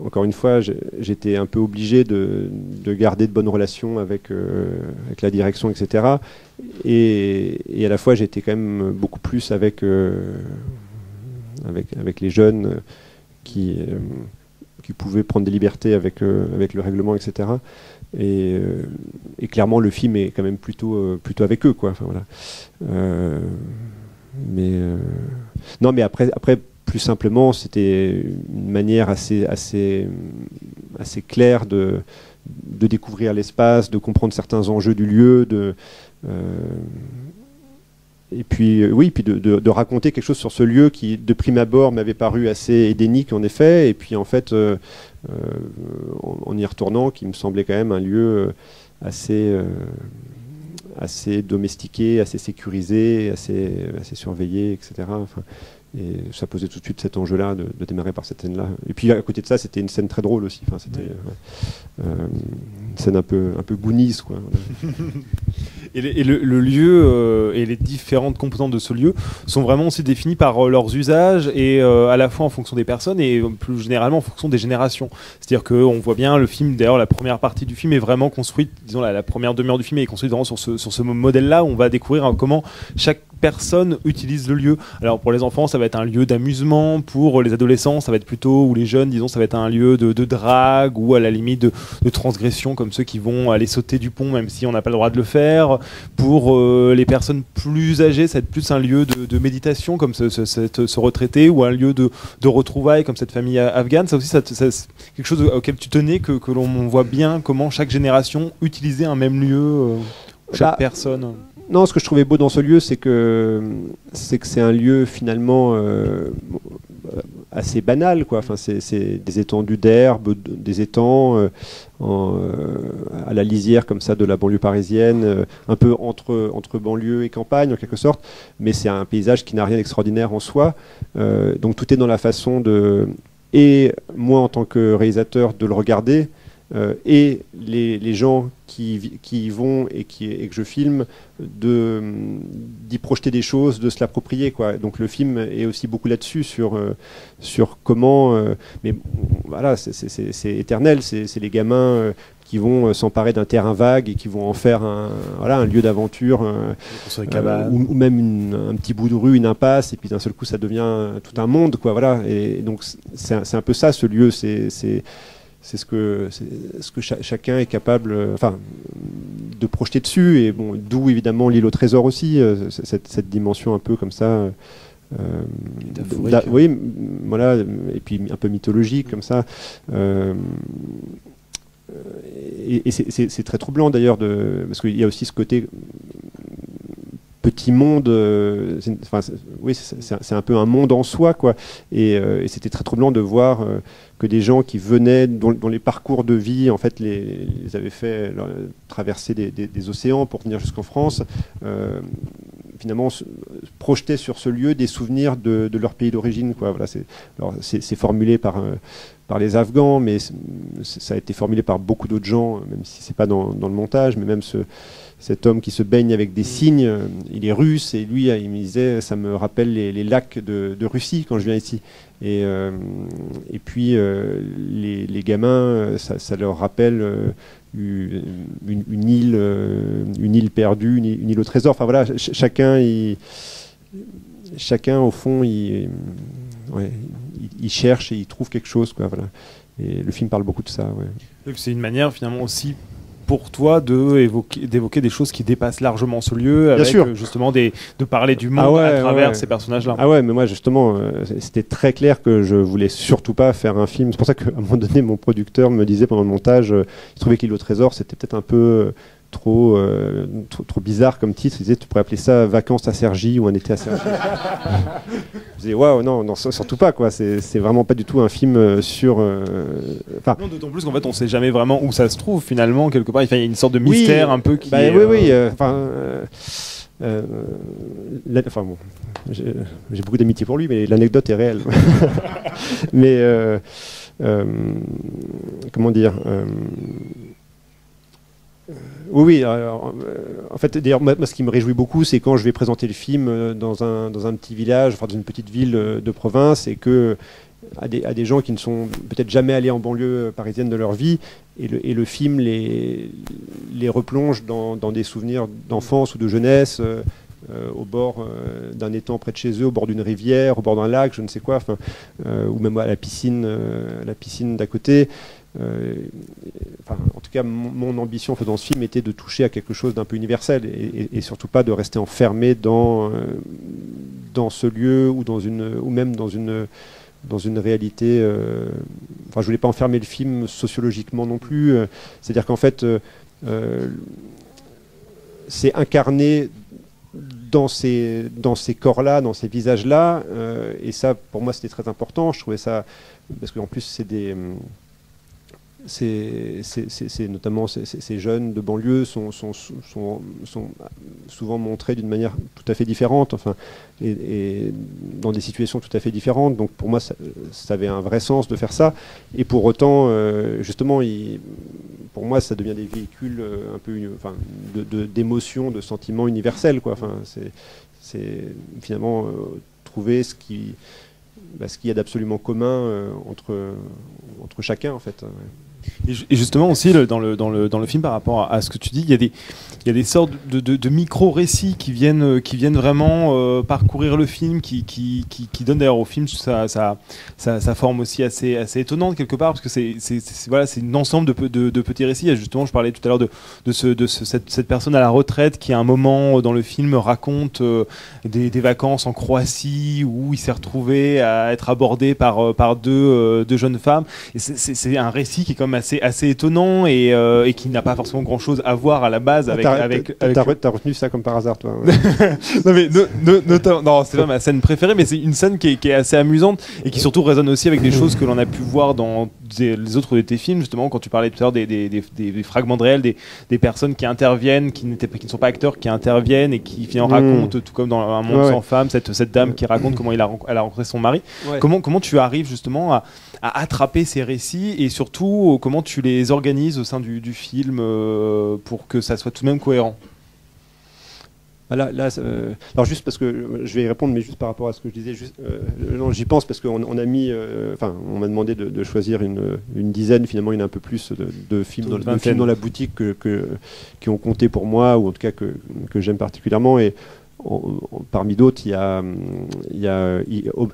encore une fois, j'étais un peu obligé de, de, garder de bonnes relations avec, avec la direction, etc. Et, à la fois, j'étais quand même beaucoup plus avec, avec les jeunes qui, euh, qui pouvaient prendre des libertés avec, euh, le règlement, etc. Et, euh, et, clairement, le film est quand même plutôt, avec eux. Quoi. Mais non, mais après, plus simplement, c'était une manière assez, claire de découvrir l'espace, de comprendre certains enjeux du lieu, de, et puis, euh, oui, puis de, raconter quelque chose sur ce lieu qui, de prime abord, m'avait paru assez édénique, en effet. Et puis, en fait, euh, euh, en, y retournant, qui me semblait quand même un lieu assez, assez domestiqué, assez sécurisé, assez, surveillé, etc. et ça posait tout de suite cet enjeu-là de, démarrer par cette scène-là. Et puis à côté de ça, c'était une scène très drôle aussi. Enfin, c'était une scène un peu, un peu Goonies, quoi. Et, le, lieu euh, et les différentes composantes de ce lieu sont vraiment aussi définis par euh, leurs usages et euh, à la fois en fonction des personnes et plus généralement en fonction des générations. C'est-à-dire qu'on voit bien le film, d'ailleurs la première partie du film est vraiment construite, disons la, la première demi-heure du film est construite vraiment sur ce, sur ce modèle-là où on va découvrir hein, comment chaque personne utilise le lieu. Alors pour les enfants, ça va être un lieu d'amusement, pour les adolescents, ça va être plutôt, ou les jeunes, disons, ça va être un lieu de, drague ou à la limite de, transgression, comme ceux qui vont aller sauter du pont même si on n'a pas le droit de le faire. Pour euh, les personnes plus âgées, ça va être plus un lieu de, méditation, comme ce, ce, retraité, ou un lieu de, retrouvailles, comme cette famille afghane. Ça aussi, c'est quelque chose auquel tu tenais, que, que l'on voit bien comment chaque génération utilisait un même lieu. Euh. chaque Bah, personne. Non, ce que je trouvais beau dans ce lieu, c'est que c'est un lieu finalement euh, assez banal, quoi. Enfin, c'est- des étendues d'herbe, des étangs euh, euh, à la lisière comme ça de la banlieue parisienne, un peu entre banlieue et campagne en quelque sorte. Mais c'est un paysage qui n'a rien d'extraordinaire en soi. Donc tout est dans la façon de et moi en tant que réalisateur de le regarder. Euh, et les, les gens qui, qui y vont et, qui, et que je filme, de d'y projeter des choses, de se l'approprier quoi. Donc le film est aussi beaucoup là-dessus sur euh, sur comment euh, mais voilà, c'est- c'est c'est- c'est éternel, c'est c'est les gamins euh, qui vont euh, s'emparer d'un terrain vague et qui vont en faire un voilà un lieu d'aventure euh, euh, ou, ou même une- un petit bout de rue, une impasse, et puis d'un seul coup ça devient tout un monde, quoi. Voilà. Et donc c'est un, c'est un peu ça ce lieu. C'est c'est ce que ce que cha- chacun est capable, euh, enfin, de projeter dessus. Et bon, d'où évidemment l'île au trésor aussi, euh, cette, cette dimension un peu comme ça. euh, d'a- oui, voilà, et puis un peu mythologique comme ça. Euh, et, et c'est- très troublant d'ailleurs, de- parce qu'il y a aussi ce côté petit monde. euh, oui, c'est un- peu un monde en soi, quoi. Et, euh, c'était très troublant de voir euh, que des gens qui venaient, dont, les parcours de vie, en fait, les, avaient fait traverser des, océans pour venir jusqu'en France. finalement projetaient sur ce lieu des souvenirs de, leur pays d'origine. quoi. Voilà, c'est formulé par, les Afghans, mais ça a été formulé par beaucoup d'autres gens, même si c'est pas dans, dans le montage, mais même ce, cet homme qui se baigne avec des cygnes, euh, il est russe, et lui, euh, il me disait, ça me rappelle les, les lacs de, de Russie quand je viens ici. Et, euh, et puis, euh, les, les gamins, ça, ça leur rappelle une, île, une île perdue, une, île- une île au trésor. Enfin voilà, ch- chacun, il, chacun au fond, il, ouais, il, il cherche et il trouve quelque chose, quoi. Voilà. Et le film parle beaucoup de ça. Ouais. C'est une manière finalement aussi pour toi de d'évoquer des choses qui dépassent largement ce lieu, avec sûr. euh, justement des, de parler du monde Ah ouais, à travers ouais. ces personnages-là. Ah ouais, mais moi justement, euh, c'était très clair que je voulais surtout pas faire un film. C'est pour ça qu'à un moment donné, mon producteur me disait pendant le montage, euh, il trouvait qu'Île au trésor, c'était peut-être un peu trop, euh, trop, trop bizarre comme titre. Il disait, tu pourrais appeler ça Vacances à Sergi ou Un été à Sergi. je disais, waouh, non, non, surtout pas quoi. C'est c'est vraiment pas du tout un film euh, sur. euh, Enfin, Non, D'autant plus qu'en fait, on sait jamais vraiment où ça se trouve finalement quelque part. Il y a une sorte de Oui, mystère un peu qui. Bah, est, oui, euh, oui. Enfin, euh, euh, bon, j'ai beaucoup d'amitié pour lui, mais l'anecdote est réelle. mais euh, euh, comment dire oui, oui. euh, en fait, d'ailleurs, moi, ce qui me réjouit beaucoup, c'est quand je vais présenter le film euh, dans un, dans un petit village, enfin dans une petite ville euh, de province, et que à des, à des gens qui ne sont peut-être jamais allés en banlieue parisienne de leur vie, et le, et le film les, les replonge dans, dans des souvenirs d'enfance ou de jeunesse, au bord d'un étang près de chez eux, au bord d'une rivière, au bord d'un lac, je ne sais quoi, ou même à la piscine, la piscine d'à côté. Euh, en tout cas, mon, ambition en faisant ce film était de toucher à quelque chose d'un peu universel et, surtout pas de rester enfermé dans, euh, dans ce lieu ou, dans une, ou même dans une, dans une réalité. euh, enfin, je voulais pas enfermer le film sociologiquement non plus. euh, C'est-à-dire qu'en fait, c'est incarné dans ces, dans ces corps-là, dans ces visages-là. et ça, pour moi, c'était très important. Je trouvais ça. Parce qu'en plus, c'est des. C'est notamment ces, ces- ces jeunes de banlieue sont, souvent montrés d'une manière tout à fait différente, enfin, et, dans des situations tout à fait différentes. Donc pour moi, ça, avait un vrai sens de faire ça. Et pour autant, euh, justement, pour moi, ça devient des véhicules euh, un peu, enfin, de- de- d'émotions, de, sentiments universels. Enfin, c'est finalement euh, trouver ce qui bah, ce qu'il y a d'absolument commun entre, entre chacun en fait. Ju- et justement aussi dans, le, dans, le, dans le film par rapport à, ce que tu dis, il y a des, il y a des sortes de, de, de micro-récits qui viennent, euh, qui viennent vraiment euh, parcourir le film, qui, qui, qui, qui donnent d'ailleurs au film sa, sa, sa, sa forme aussi assez, assez étonnante quelque part, parce que c'est voilà, un ensemble de, de, de petits récits. Et justement, je parlais tout à l'heure de, de, ce, de ce- cette, cette personne à la retraite qui à un moment euh, dans le film raconte euh, des, des vacances en Croatie où il s'est retrouvé à être abordé par, euh, par deux, euh, deux jeunes femmes. C'est un récit qui est quand même assez, assez étonnant et, euh, et qui n'a pas forcément grand chose à voir à la base avec. T'as- avec, t'as- avec- T'as re- t'as retenu ça comme par hasard, toi. non mais no- no- notamment- non, c'est pas ma scène préférée, mais c'est une scène qui est, qui est assez amusante et qui surtout résonne aussi avec des choses que l'on a pu voir dans des- les autres de tes films, justement quand tu parlais tout à l'heure des, des- des- fragments de réel, des, des personnes qui interviennent, qui, qui ne sont pas acteurs, qui interviennent et qui finalement Mm. racontent, tout comme dans Un monde Ouais, sans ouais. femme, cette, cette dame qui raconte comment il a, elle a rencontré son mari. Ouais. Comment, comment tu arrives justement à, à attraper ces récits et surtout comment tu les organises au sein du, du film euh, pour que ça soit tout de même cohérent Bah là, là, euh, alors juste parce que euh, je vais y répondre, mais juste par rapport à ce que je disais, juste, euh, non, j'y pense parce qu'on on a mis, euh, enfin, on m'a demandé de, de choisir une, une dizaine, finalement, il y en a un peu plus de, de films, dans, Une de vingtaine. films dans la boutique que, que- qui ont compté pour moi, ou en tout cas que, que j'aime particulièrement. Et parmi d'autres, il y a,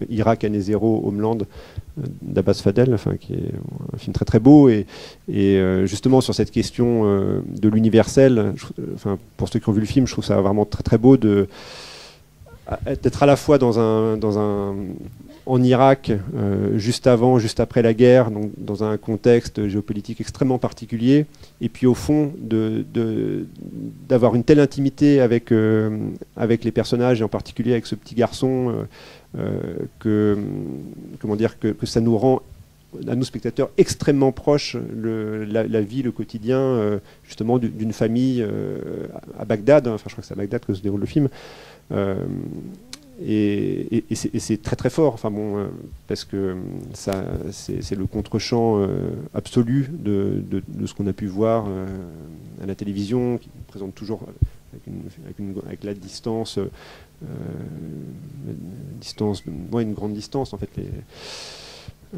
Irak, année zéro, Homeland euh, d'Abbas Fadel, enfin, qui est un film très très beau. Et, euh, justement, sur cette question euh, de l'universel, enfin, pour ceux qui ont vu le film, je trouve ça vraiment très très beau d'être à la fois dans un, en Irak, euh, juste avant, juste après la guerre, donc dans un contexte géopolitique extrêmement particulier, et puis au fond d'avoir une telle intimité avec, euh, avec les personnages, et en particulier avec ce petit garçon, euh, que, comment dire, que, ça nous rend à nos spectateurs extrêmement proches la, vie, le quotidien, justement du- d'une famille à Bagdad. hein. Enfin, je crois que c'est à Bagdad que se déroule le film. Euh, et c'est très très fort, enfin bon, euh, parce que ça, c'est le contre-champ euh, absolu de, ce qu'on a pu voir euh, à la télévision, qui présente toujours avec, la distance, euh, distance, ouais, une grande distance en fait, les, euh,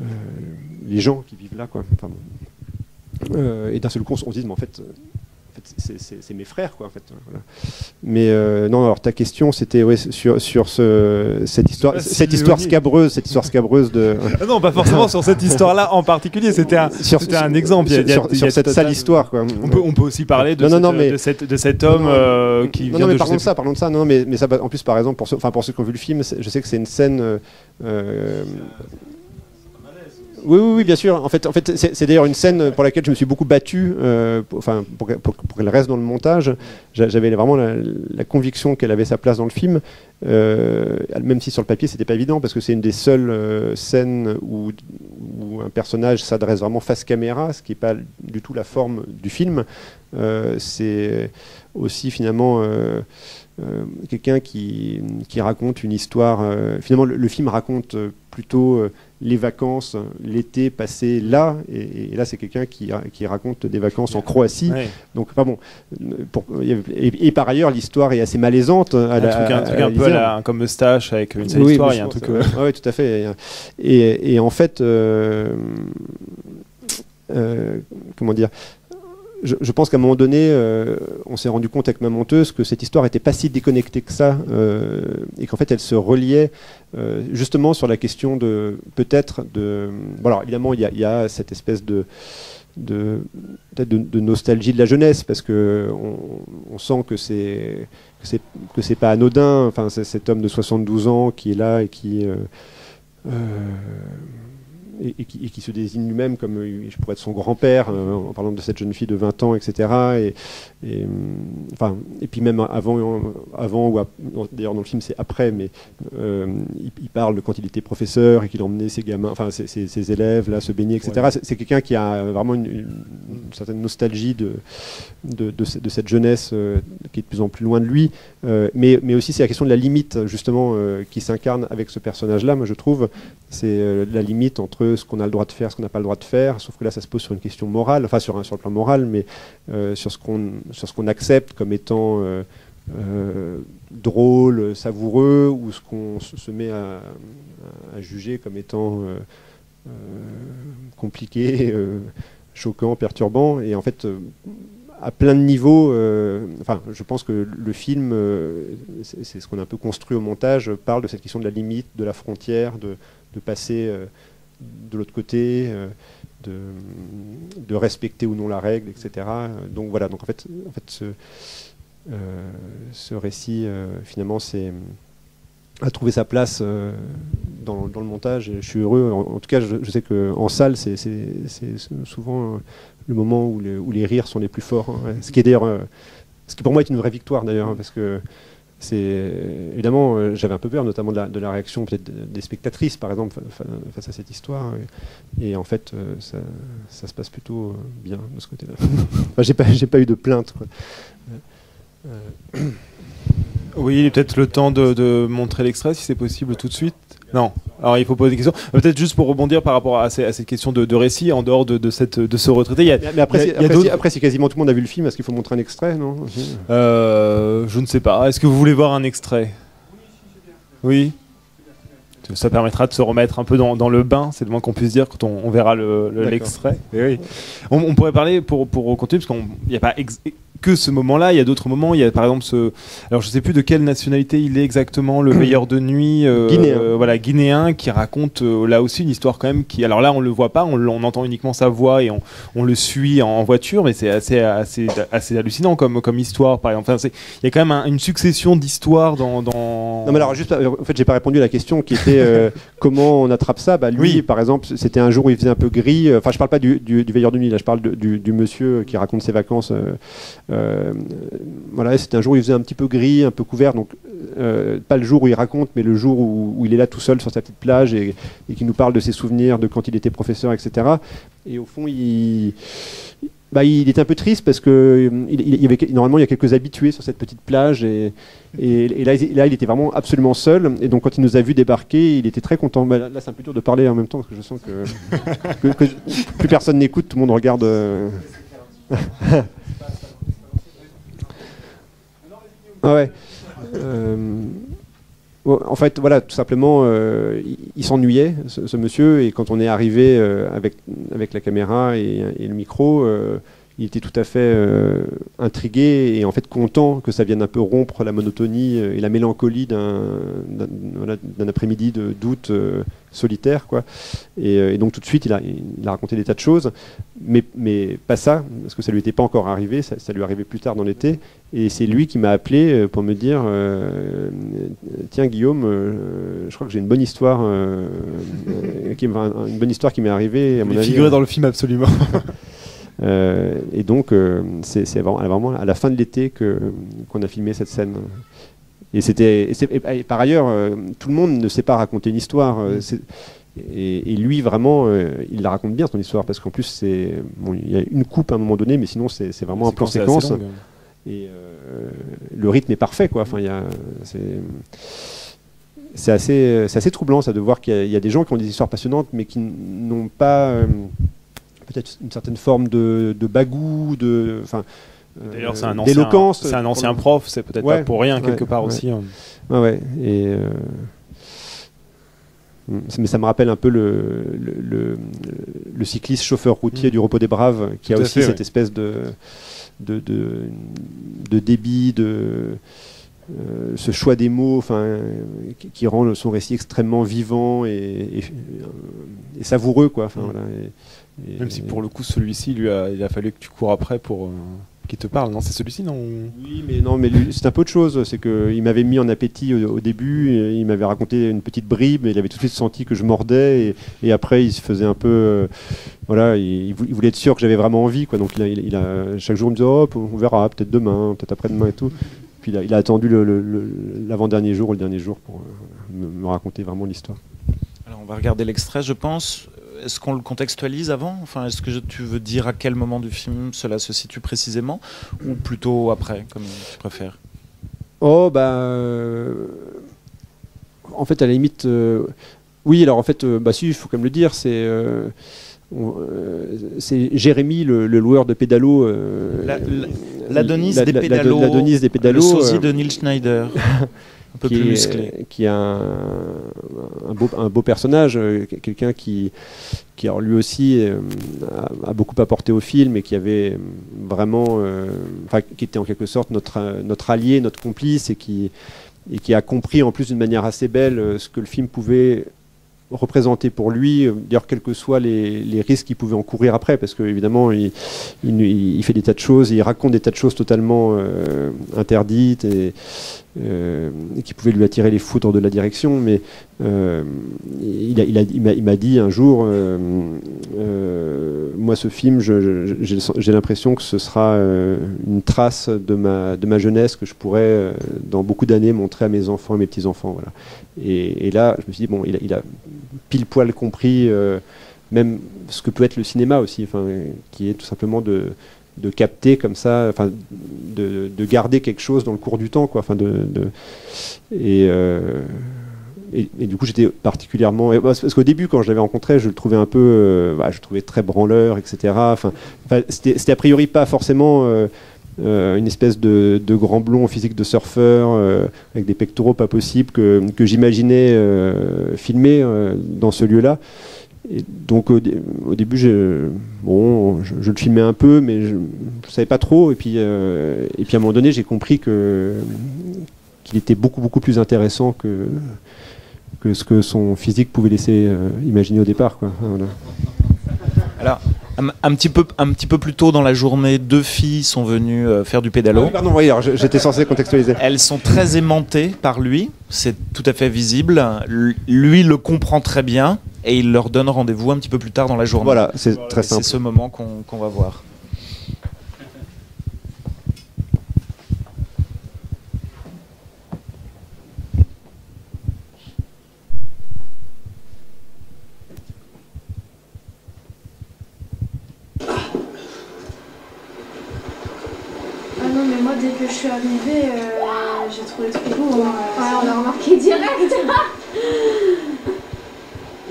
les gens qui vivent là, quoi. Enfin, bon. Euh, et d'un seul coup, on se dit, mais euh, en fait, c'est- mes frères, quoi. En fait, voilà. Mais euh, non, alors ta question, c'était ouais, sur, sur ce, cette histoire, cette histoire scabreuse, cette histoire scabreuse de. Ah Non, pas forcément sur cette histoire-là en particulier. C'était un, sur, un exemple. Sur, il y a- sur- il y a sur cette sale histoire, quoi. On peut, on peut aussi parler de, Non, cette- non, mais- de, cette- de cet homme euh, qui non, vient mais de. parlons de ça, parlons de ça. Non, mais, mais ça, en plus, par exemple, pour ceux, pour ceux qui ont vu le film, je sais que c'est une scène. euh, oui, oui, oui, bien sûr. En fait, en fait c'est d'ailleurs une scène pour laquelle je me suis beaucoup battu, euh, pour, pour, pour- qu'elle reste dans le montage. J'a- J'avais vraiment la, conviction qu'elle avait sa place dans le film, euh, même si sur le papier c'était pas évident, parce que c'est une des seules euh, scènes où, un personnage s'adresse vraiment face caméra, ce qui n'est pas du tout la forme du film. C'est aussi finalement quelqu'un qui, raconte une histoire. finalement, le, film raconte plutôt les vacances, l'été passé là, et, et là c'est quelqu'un qui, qui raconte des vacances en Croatie. Ouais. Donc, enfin bon. Pour, et, et par ailleurs, l'histoire est assez malaisante. À Un la- truc, un, à- truc à un peu à lire. la, comme Eustache avec une seule Oui, histoire. Il y a un truc. euh, ouais, tout à fait. Et, et en fait, euh, euh, comment dire je, pense qu'à un moment donné, euh, on s'est rendu compte avec ma monteuse que cette histoire n'était pas si déconnectée que ça, euh, et qu'en fait elle se reliait euh, justement sur la question de peut-être de. Bon, alors évidemment, il y, a- cette espèce de de, nostalgie de la jeunesse parce que on, sent que c'est que c'est pas anodin. Enfin, cet homme de 72 ans qui est là et qui et, qui se désigne lui-même comme euh, je pourrais être son grand-père euh, en parlant de cette jeune fille de 20 ans, etc. Et, hum, enfin, et puis même avant, avant ou d'ailleurs dans le film c'est après, mais euh, il, il parle de quand il était professeur et qu'il emmenait ses gamins, enfin ses, ses- ses élèves là se baigner, etc. Ouais. C'est, quelqu'un qui a vraiment une, une- une certaine nostalgie de, de, de ce- de cette jeunesse euh, qui est de plus en plus loin de lui. Euh, mais, mais aussi c'est la question de la limite justement euh, qui s'incarne avec ce personnage-là, moi je trouve. C'est euh, la limite entre ce qu'on a le droit de faire, ce qu'on n'a pas le droit de faire. Sauf que là, ça se pose sur une question morale, enfin sur, un, sur le plan moral, mais euh, sur ce qu'on sur ce qu'on accepte comme étant euh, euh, drôle, savoureux, ou ce qu'on se met à, juger comme étant euh, compliqué, choquant, perturbant. Et en fait, à plein de niveaux, enfin, je pense que le film, c'est ce qu'on a un peu construit au montage, parle de cette question de la limite, de la frontière, de, passer de l'autre côté, de, respecter ou non la règle, etc. Donc voilà, donc en fait, en fait ce, euh, récit, euh, finalement, c'est a trouvé sa place dans, le montage. Je suis heureux. En, tout cas, je, sais qu'en salle, c'est souvent le moment où, où, les rires sont les plus forts. Hein. Ce qui est d'ailleurs, ce qui pour moi est une vraie victoire d'ailleurs, hein, parce que c'est évidemment, euh, j'avais un peu peur, notamment de la, réaction peut-être des spectatrices, par exemple, face à cette histoire. Et, en fait, euh, ça, se passe plutôt euh, bien de ce côté-là. enfin, j'ai pas, pas eu de plainte. Oui, peut-être le temps de montrer l'extrait, si c'est possible, tout de suite. Non. Alors il faut poser des questions. Peut-être juste pour rebondir par rapport à, cette question de, récit en dehors de, cette, de ce retraité. mais, après, si, quasiment tout le monde a vu le film, est-ce qu'il faut montrer un extrait non? Euh, Je ne sais pas. Est-ce que vous voulez voir un extrait? Oui. Ça permettra de se remettre un peu dans, le bain, c'est le moins qu'on puisse dire quand on, verra l'extrait. Le, oui. on, pourrait parler pour, pour continuer, parce qu'il n'y a pas que ce moment-là. Il y a d'autres moments. Il y a par exemple ce. Alors je sais plus de quelle nationalité il est exactement, le meilleur de nuit. Euh, guinéen. voilà, guinéen qui raconte euh, là aussi une histoire quand même qui. Alors là, on le voit pas, on, entend uniquement sa voix et on, le suit en, voiture, mais c'est assez, assez, assez hallucinant comme, comme histoire par exemple. Enfin, il y a quand même une succession d'histoires dans, dans, Non mais alors juste, en fait, j'ai pas répondu à la question qui était euh, comment on attrape ça. Bah lui, par exemple, c'était un jour où il faisait un peu gris. Enfin, je parle pas du, du, veilleur de nuit, là, je parle du, du, monsieur qui raconte ses vacances. Euh, voilà, c'était un jour où il faisait un petit peu gris, un peu couvert, donc euh, pas le jour où il raconte, mais le jour où, il est là tout seul sur sa petite plage et, qui nous parle de ses souvenirs, de quand il était professeur, etc. Et au fond, il, bah, il était un peu triste parce que il, y avait, normalement il y a quelques habitués sur cette petite plage et, et, là, il était vraiment absolument seul. Et donc quand il nous a vu débarquer, il était très content. Bah, là, c'est un peu dur de parler en même temps parce que je sens que, plus personne n'écoute, tout le monde regarde. Euh. Ah ouais. Euh, en fait, voilà, tout simplement, euh, il, s'ennuyait, ce, monsieur, et quand on est arrivé euh, avec, la caméra et, et le micro, il était tout à fait euh, intrigué et en fait content que ça vienne un peu rompre la monotonie euh, et la mélancolie d'un après-midi d'août euh, solitaire. Quoi. Et, donc tout de suite, il a, il a, raconté des tas de choses, mais, mais pas ça, parce que ça lui était pas encore arrivé, ça, lui arrivait plus tard dans l'été. Et c'est lui qui m'a appelé pour me dire Tiens, Guillaume, je crois que j'ai une bonne histoire, qui, une bonne histoire qui m'est arrivée. À mon avis, figuré dans le film, absolument. Euh, et donc, euh, c'est vraiment à la fin de l'été qu'on a filmé cette scène. Et c'était, par ailleurs, euh, tout le monde ne sait pas raconter une histoire. Et, lui, vraiment, il la raconte bien son histoire parce qu'en plus, c'est, il y a une coupe à un moment donné, mais sinon, c'est vraiment un plan séquence. Et le rythme est parfait, quoi. Enfin, c'est assez, assez troublant, ça, de voir qu'il y, a des gens qui ont des histoires passionnantes, mais qui n'ont pas peut-être une certaine forme de, bagou, de, enfin, D'ailleurs, c'est un ancien, c'est un ancien prof, c'est peut-être pas pour rien quelque part aussi. Hein. Ouais, et euh, mais ça me rappelle un peu le, le, le, cycliste chauffeur routier mm. du repos des braves, qui a aussi cette espèce de de, de, débit, de euh, ce choix des mots, enfin, qui, rend son récit extrêmement vivant et, et, savoureux, quoi. Enfin, mm. voilà, même si pour le coup, celui-ci, lui, a, il a fallu que tu cours après pour euh, qu'il te parle. Non, c'est celui-ci, non Oui, mais non, mais c'est un peu autre chose. C'est qu'il m'avait mis en appétit au, début, il m'avait raconté une petite bribe, et il avait tout de suite senti que je mordais, et, après, il se faisait un peu. Euh, voilà, il, voulait être sûr que j'avais vraiment envie, quoi. Donc, il a, chaque jour, il me disait, oh, on verra, peut-être demain, peut-être après-demain et tout. Puis il a, attendu l'avant-dernier jour ou le dernier jour pour euh, me raconter vraiment l'histoire. Alors, on va regarder l'extrait, je pense est-ce qu'on le contextualise avant? Enfin, est-ce que tu veux dire à quel moment du film cela se situe précisément, ou plutôt après, comme tu préfères? Oh bah, euh, en fait, à la limite, euh, oui. Alors en fait, euh, bah si, il faut quand même le dire, c'est c'est Jérémy, le, loueur de pédalo. L'Adonis des pédalos. L'Adonis des pédalos. Le sosie de Neil Schneider. peu qui plus qui a un, beau, un beau personnage, euh, quelqu'un qui, qui alors lui aussi euh, a, beaucoup apporté au film et qui avait vraiment, euh, enfin, qui était en quelque sorte notre, notre allié, notre complice et qui, et qui a compris en plus d'une manière assez belle ce que le film pouvait représenter pour lui, d'ailleurs quels que soient les, risques qu'il pouvait encourir après, parce qu'évidemment il, il, fait des tas de choses, il raconte des tas de choses totalement interdites et, euh, qui pouvait lui attirer les foudres de la direction, mais euh, il, m'a dit un jour, euh, moi ce film, j'ai l'impression que ce sera une trace de ma, de ma jeunesse que je pourrais dans beaucoup d'années montrer à mes enfants et mes petits-enfants. Voilà. Et, là, je me suis dit, bon, il a, il a pile poil compris même ce que peut être le cinéma aussi, qui est tout simplement de, capter comme ça, de, de, garder quelque chose dans le cours du temps, quoi. Euh, et, et, du coup, j'étais particulièrement. Parce qu'au début, quand je l'avais rencontré, je le trouvais un peu. Euh, bah, je le trouvais très branleur, etc. C'était a priori pas forcément. Euh, une espèce de, grand blond physique de surfeur avec des pectoraux pas possibles que, que j'imaginais filmer dans ce lieu-là donc au, début, je, bon, je, le filmais un peu, mais je ne savais pas trop. Et puis, euh, et puis à un moment donné, j'ai compris que qu'il était beaucoup beaucoup plus intéressant que que ce que son physique pouvait laisser euh, imaginer au départ. Quoi. Alors, un, petit peu, un petit peu plus tôt dans la journée, deux filles sont venues euh, faire du pédalo. Ah pardon, oui, j'étais censé contextualiser. Elles sont très aimantées par lui, c'est tout à fait visible. Lui le comprend très bien et il leur donne rendez-vous un petit peu plus tard dans la journée. Voilà, c'est très simple. C'est ce moment qu'on va voir. Ah non, mais moi, dès que je suis arrivée, euh, j'ai trouvé trop beau. Hein. on l'a remarqué direct.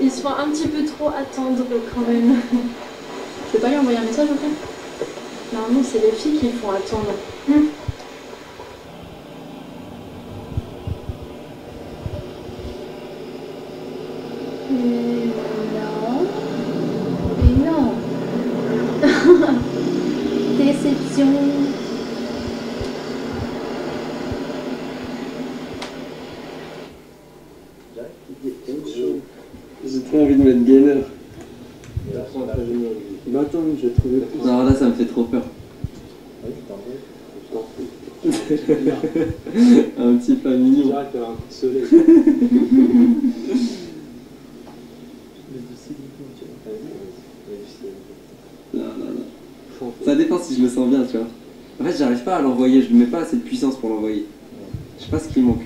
Ils se font un petit peu trop attendre quand même. Je peux pas lui envoyer un message en fait Normalement, c'est les filles qui font attendre. Hmm. non. Mais non. Déception. J'ai trop envie de mettre gainer. Bah attends, j'ai trouvé plus. Non, là ça me fait trop peur. un petit pas mignon. J'arrête faire un coup de soleil. non, non, non. Ça dépend si je me sens bien, tu vois. En fait, j'arrive pas à l'envoyer, je ne mets pas assez de puissance pour l'envoyer. Je sais pas ce qui manque.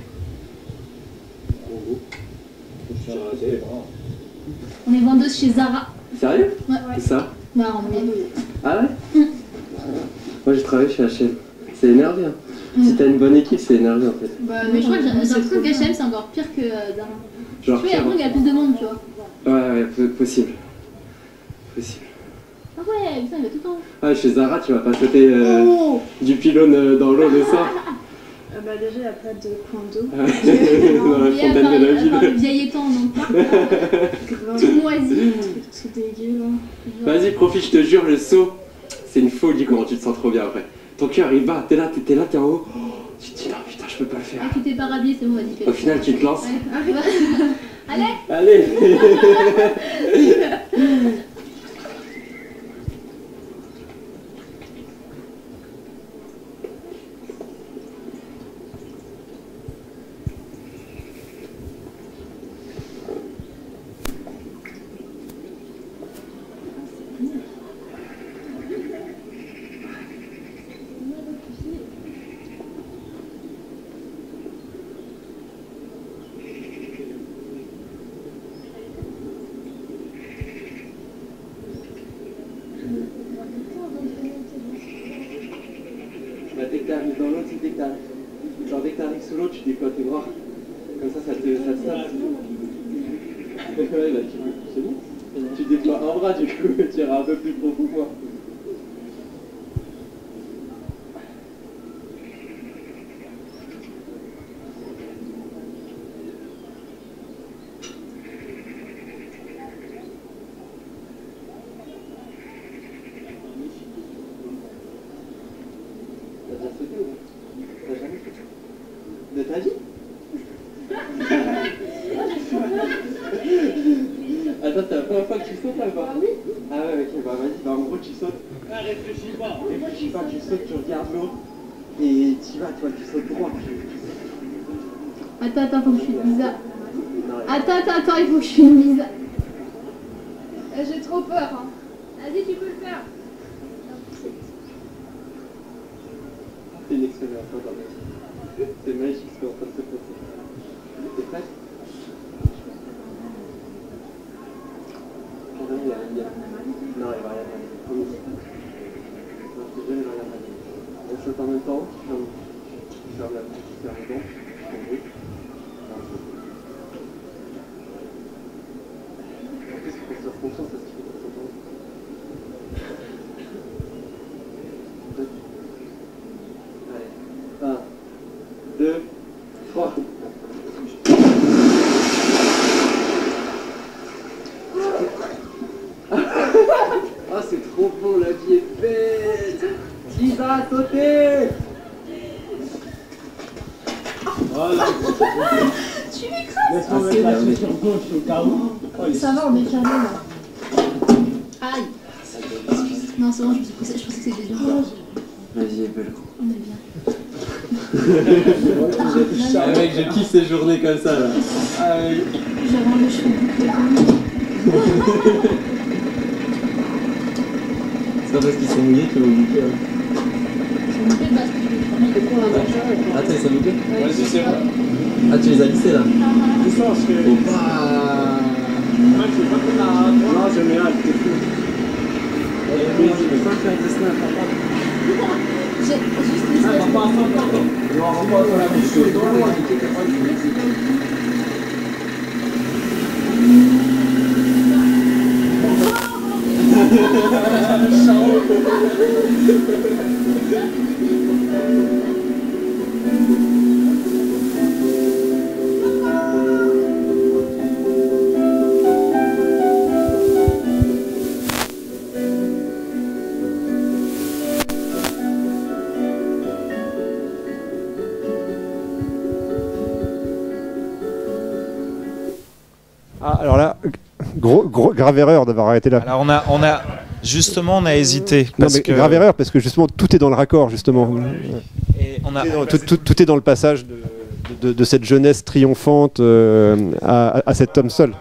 On est vendeuse chez Zara. Sérieux Ouais. C'est ça Bah, on est. Ah ouais Moi j'ai travaillé chez H&M. C'est énervé. Hein. Si t'as une bonne équipe, c'est énervé en fait. Bah, mais je crois que j'ai l'impression que H&M c'est encore pire que euh. Genre, Tu vois, il y a pire. il y a plus de monde, tu vois. Ouais, possible. Possible. Ah ouais, putain, il va tout le temps. Ah, chez Zara, tu vas pas sauter euh, Oh du pylône euh, dans l'eau de ça. Bah, déjà, il n'y a pas de point d'eau. dans la fontaine de la part- à part le ville. vieil étang, donc tout moisi. C'est dégueu, là. Genre- Vas-y, profite, je te jure, le saut, c'est une folie comment tu te sens trop bien après. Ton cœur il bat, t'es là, t'es t'es là, t'es en haut. Tu te dis non, putain, je peux pas le faire. Ah, tu t'es pas rhabillé, c'est bon, vas-y, fais Au final, tu te lances. Ouais. Allez Allez Bah, dès que t'arrives dans l'eau, tu sais, dès que t'arrives, genre dès que t'arrives sous l'eau, tu déploies tes bras. Comme ça, ça te, ça te stable. ouais, bah, tu, c'est bon. Tu déploies un bras, du coup, tu iras un peu plus profond que moi. T'as déjà sauté ou pas T'as jamais sauté De ta vie Attends, c'est la première fois que tu sautes là ou pas Ah oui Ah ouais, ok, bah vas-y, bah en gros tu sautes. Ah, réfléchis pas Réfléchis pas, tu sautes, tu regardes l'eau et tu vas, tu vois, tu sautes droit. Tu, Attends, attends, faut que je filme Lisa. Attends, attends, attends, il faut que je filme Lisa. Euh, J'ai trop peur. Hein. Vas-y, tu peux le faire. C'est une expérience fantastique. C'est magique ce qui est en train de se passer. T'es prête Non, il y a rien. Non, il va rien aller. Promis. Non, je te jure, il va rien aller. On saute en même temps. Tu fermes, tu fermes la bouche, tu fermes les dents. Tu fais un bruit. Non, je- En plus, il faut que tu fasses confiance à ce qu'il faut que tu fasses. Prête Allez. 1, 2, 3. Ah, c'est trop beau, la vie est belle Lisa, sautez Voilà Tu m'écrases Laisse-moi mettre la flèche en gauche au cas où. Oh, il est Ça va, on est calmé là. Aïe Non, c'est bon, je me suis poussée, je pensais que c'était dur. La vie est belle. On est bien. Ah, mec, je kiffe ces journées comme ça là. Ah, cheveux bouclés. C'est pas parce qu'ils sont mouillés qu'ils vont boucler. Hein. J'ai monté le basque, je vais prendre. Ah, t'as les Ouais, c'est sûr. Ah, tu les as lissés là Faut pas. Non, je mets hâte, t'es fou. Je pas Ah. Non, la dans loin, grave erreur d'avoir arrêté là. Alors on a, on a justement on a hésité Non, mais que grave erreur parce que justement tout est dans le raccord justement. et on a Tout est dans- tout, tout- tout est dans le passage de, de- de cette jeunesse triomphante euh, à, à cet homme seul.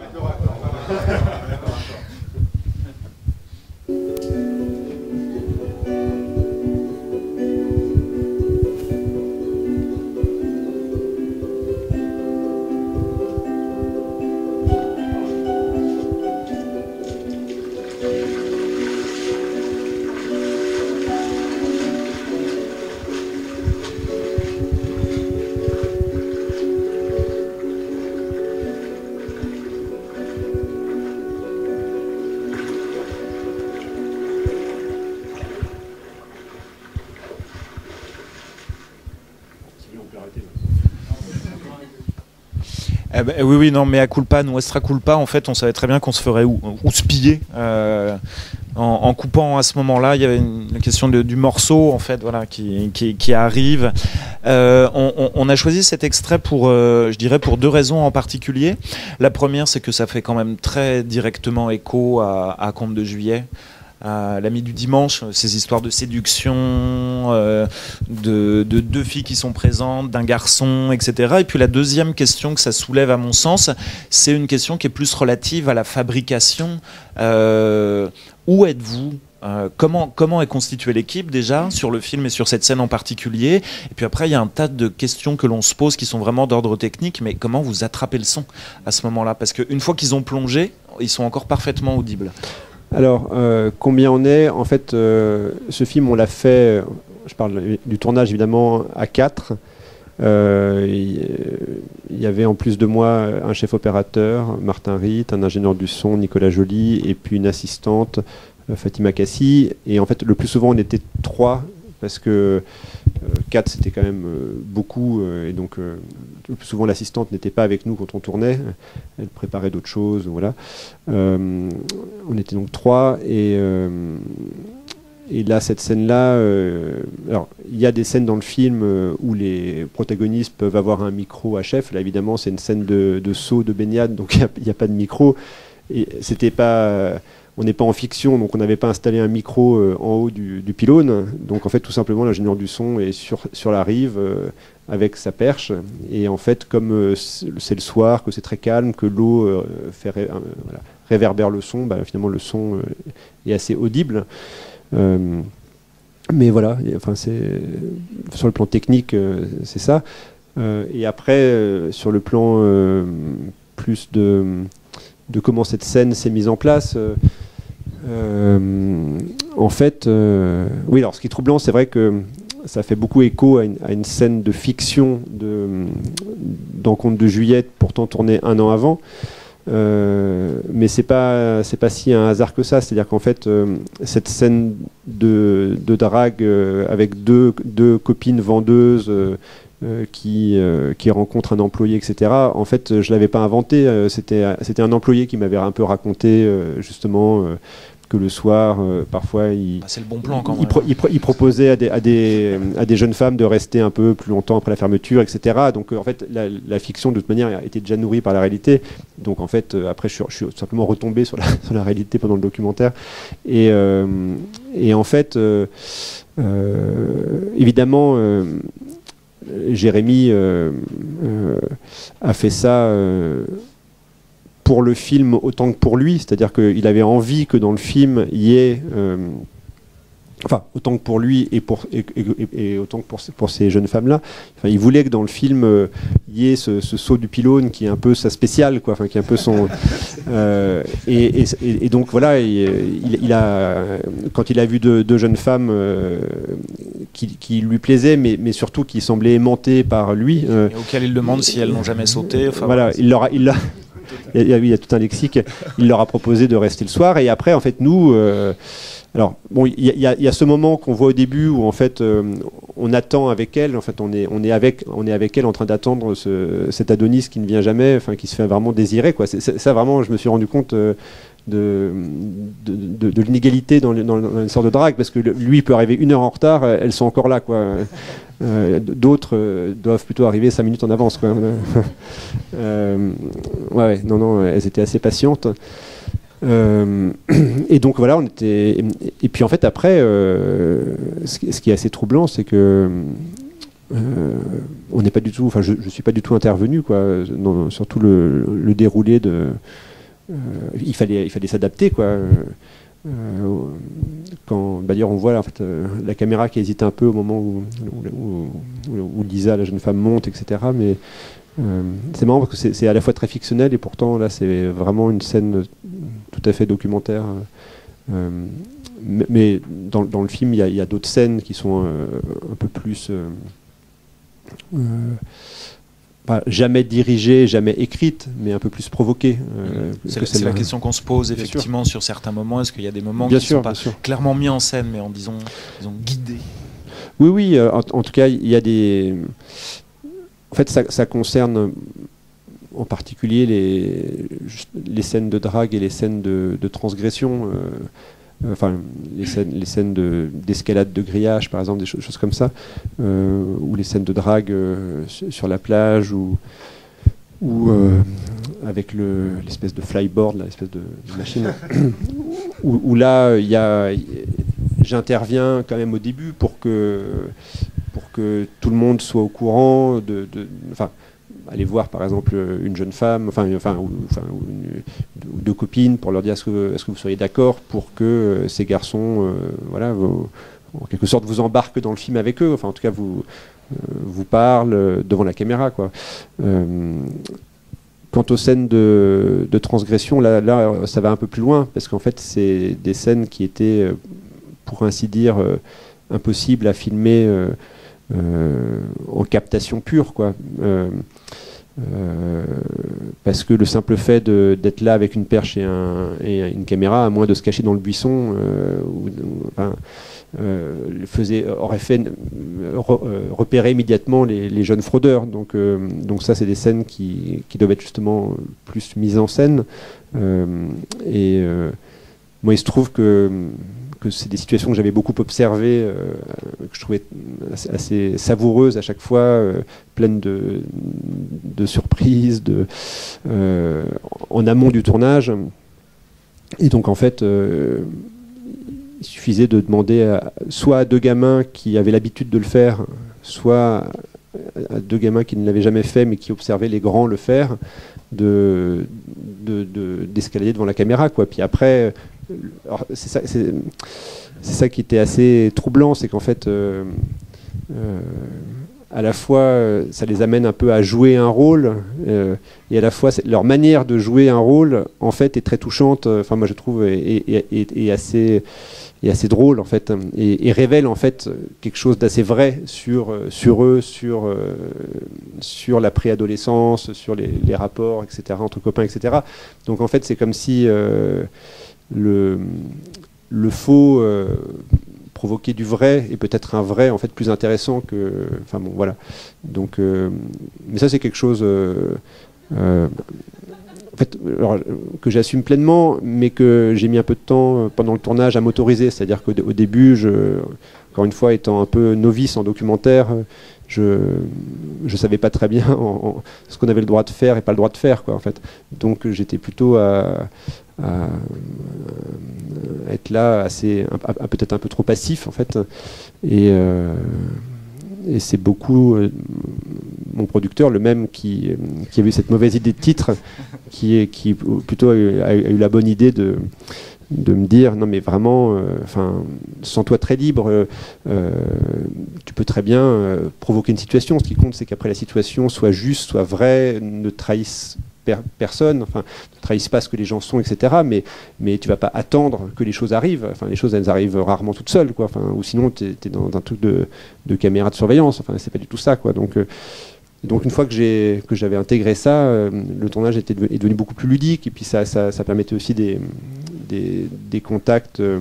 Oui, non, mais à culpa, nous, extra culpa, en fait, on savait très bien qu'on se ferait ou, euh, en, coupant à ce moment-là. Il y avait une, la question du morceau, en fait, voilà, qui, arrive. Euh, on, a choisi cet extrait pour, euh, je dirais, pour deux raisons en particulier. La première, c'est que ça fait quand même très directement écho à, à Conte de Juillet. À l'ami du dimanche, ces histoires de séduction, euh, de, de deux filles qui sont présentes, d'un garçon, etc. Et puis la deuxième question que ça soulève, à mon sens, c'est une question qui est plus relative à la fabrication. Euh, où êtes-vous Euh, comment, comment est constituée l'équipe déjà sur le film et sur cette scène en particulier? Et puis après, il y a un tas de questions que l'on se pose qui sont vraiment d'ordre technique, mais comment vous attrapez le son à ce moment-là? Parce qu'une fois qu'ils ont plongé, ils sont encore parfaitement audibles. Alors, euh, combien on est En fait, euh, ce film, on l'a fait, euh, je parle du tournage évidemment, à 4. il y avait en plus de moi un chef opérateur, Martin Ritt, un ingénieur du son, Nicolas Joly, et puis une assistante, Fatima Kassi. Et en fait, le plus souvent, on était trois, parce que 4 c'était quand même euh, beaucoup, euh, et donc euh, souvent l'assistante n'était pas avec nous quand on tournait, elle préparait d'autres choses, voilà. Euh, on était donc trois, et, euh, et là, cette scène-là, euh, alors il y a des scènes dans le film euh, où les protagonistes peuvent avoir un micro à chef. Là, évidemment, c'est une scène de, saut, de baignade, donc il n'y a, pas de micro. Et c'était pas, on n'est pas en fiction, donc on n'avait pas installé un micro euh, en haut du, pylône. Donc en fait, tout simplement, l'ingénieur du son est sur, la rive, euh, avec sa perche. Et en fait, comme c'est le soir, que c'est très calme, que l'eau réverbère le son, bah, finalement le son est assez audible. mais voilà, enfin, sur le plan technique, c'est ça. et après, sur le plan plus de, de comment cette scène s'est mise en place. Euh, euh, en fait, euh, oui, alors ce qui est troublant, c'est vrai que ça fait beaucoup écho à une, scène de fiction d'encontre de, de Juliette, pourtant tournée un an avant. mais c'est pas c'est pas si un hasard que ça. C'est-à-dire qu'en fait, cette scène de, de drague avec deux copines vendeuses euh, qui, euh, qui rencontre un employé, etc. En fait, je l'avais pas inventé. Euh, c'était un employé qui m'avait un peu raconté justement que le soir, parfois, il, bah, le bon plan quand il, proposait à des, à, des, à des, jeunes femmes de rester un peu plus longtemps après la fermeture, etc. Donc, en fait, la, fiction, de toute manière, était déjà nourrie par la réalité. Donc, en fait, après, je suis, simplement retombé sur la, sur la, réalité pendant le documentaire. Et, et en fait, évidemment, euh, euh, a fait ça euh, pour le film autant que pour lui, c'est-à-dire qu'il avait envie que dans le film il y ait enfin autant que pour lui et, pour, et, autant que pour, pour ces jeunes femmes-là. Enfin, il voulait que dans le film, euh, il y ait ce, saut du pylône qui est un peu sa spéciale, quoi, enfin, qui est un peu son. Euh, et, donc voilà, il, a, quand il a vu deux, jeunes femmes euh, qui, lui plaisaient, mais, mais surtout qui semblaient aimantées par lui. et auquel il demande si elles n'ont jamais sauté. Enfin, voilà, il leur a, il a, il y, a, il y, a, tout un lexique. Il leur a proposé de rester le soir. Et après, en fait, nous, alors, bon, il y, a ce moment qu'on voit au début où en fait euh, on attend avec elle, en fait on est, on est, avec, on est avec elle en train d'attendre ce, cet Adonis qui ne vient jamais, enfin qui se fait vraiment désirer. Quoi. ça vraiment, je me suis rendu compte euh, de, l'inégalité dans, dans, une sorte de drague, parce que lui peut arriver une heure en retard, elles sont encore là. Quoi. Euh, d'autres doivent plutôt arriver cinq minutes en avance. Quoi. ouais, non, non, elles étaient assez patientes. Euh, et donc voilà, on était. Et puis en fait, après, euh, ce, qui est assez troublant, c'est que. Euh, on n'est pas du tout, enfin, je, ne suis pas du tout intervenu, quoi. surtout le, déroulé de, il fallait, il fallait s'adapter, quoi. quand, bah, d'ailleurs, on voit en fait, la caméra qui hésite un peu au moment où, où, Lisa, la jeune femme, monte, etc. Mais c'est marrant parce que c'est à la fois très fictionnel et pourtant là, c'est vraiment une scène tout à fait documentaire. Euh, mais dans, dans, le film, il y a, d'autres scènes qui sont euh, un peu plus. Euh, pas jamais dirigées, jamais écrites, mais un peu plus provoquées. c'est la, question qu'on se pose effectivement sur certains moments. Est-ce qu'il y a des moments qui ne sont pas clairement mis en scène, mais en disons, disons guidés? Oui, oui. En, tout cas, il y a des. En fait, ça, concerne en particulier les, les, scènes de drague et les scènes de, transgression, euh, euh, enfin les scènes, les scènes d'escalade de, grillage par exemple, des choses comme ça, euh, ou les scènes de drague sur la plage ou, ou avec l'espèce de flyboard, l'espèce de, machine, où, là il y j'interviens quand même au début pour que que tout le monde soit au courant de, aller voir par exemple une jeune femme, enfin, ou, deux copines pour leur dire est-ce que, vous seriez d'accord pour que euh, ces garçons, euh, voilà, en quelque sorte vous embarquent dans le film avec eux, enfin en tout cas vous, euh, vous parlent devant la caméra. Quoi. Quant aux scènes de, transgression, là, ça va un peu plus loin, parce qu'en fait, c'est des scènes qui étaient, pour ainsi dire, impossibles à filmer en captation pure. Quoi. Euh, parce que le simple fait d'être là avec une perche et, un, et, une caméra, à moins de se cacher dans le buisson, euh, euh, faisait, aurait fait repérer immédiatement les, jeunes fraudeurs. Donc, donc ça, c'est des scènes qui, doivent être justement plus mises en scène. et moi, il se trouve que que c'est des situations que j'avais beaucoup observées, euh, que je trouvais assez, savoureuses à chaque fois, euh, pleines de, de, surprises, de, euh, en amont du tournage. Et donc en fait, il suffisait de demander soit à deux gamins qui avaient l'habitude de le faire, soit à deux gamins qui ne l'avaient jamais fait, mais qui observaient les grands le faire, de d'escalader de, devant la caméra, quoi. Puis après, c'est ça, qui était assez troublant, c'est qu'en fait à la fois euh, ça les amène un peu à jouer un rôle euh, et à la fois leur manière de jouer un rôle en fait est très touchante euh, enfin moi je trouve et, assez et assez drôle en fait et, révèle en fait quelque chose d'assez vrai sur sur eux sur sur la préadolescence sur les, rapports etc entre copains etc donc en fait c'est comme si le faux provoquer du vrai et peut-être un vrai en fait plus intéressant que enfin bon voilà donc euh, mais ça c'est quelque chose euh, euh, que j'assume pleinement, mais que j'ai mis un peu de temps pendant le tournage à m'autoriser. C'est-à-dire qu'au début, je, encore une fois, étant un peu novice en documentaire, je ne savais pas très bien ce qu'on avait le droit de faire et pas le droit de faire. Quoi, en fait. Donc j'étais plutôt à, à, être là assez peut-être un peu trop passif en fait et, euh, c'est beaucoup euh, mon producteur le même qui, qui a eu cette mauvaise idée de titre qui plutôt a eu, la bonne idée de de me dire non mais vraiment euh, enfin sens-toi très libre tu peux très bien provoquer une situation ce qui compte c'est qu'après la situation soit juste soit vraie ne trahisse personne, enfin, ne trahissent pas ce que les gens sont, etc. Mais, mais tu vas pas attendre que les choses arrivent. Enfin, les choses, elles arrivent rarement toutes seules, quoi. Enfin, ou sinon, tu es, dans un truc de, de, caméra de surveillance. Enfin, c'est pas du tout ça, quoi. Donc, euh, donc une fois que j'ai que j'avais intégré ça, euh, le tournage était est devenu beaucoup plus ludique et puis ça, ça, ça permettait aussi des, des, contacts euh,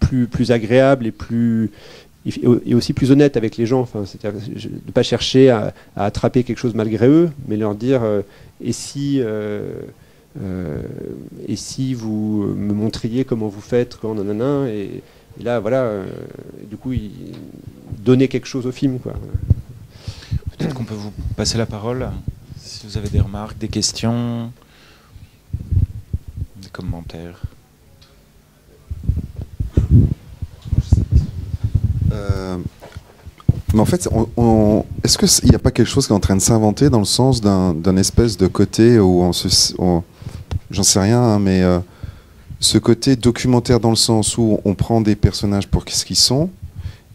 plus, plus agréables et aussi plus honnête avec les gens, c'est-à-dire ne pas chercher à, attraper quelque chose malgré eux, mais leur dire euh, et si euh, et si vous me montriez comment vous faites quand nanana et, et là voilà du coup donner quelque chose au film quoi. Peut-être qu'on peut vous passer la parole si vous avez des remarques, des questions, commentaires. Euh, mais en fait, est-ce qu'il n'y a pas quelque chose qui est en train de s'inventer dans le sens d'un espèce de côté où on se. J'en sais rien, hein, mais euh, ce côté documentaire dans le sens où on prend des personnages pour ce qu'ils sont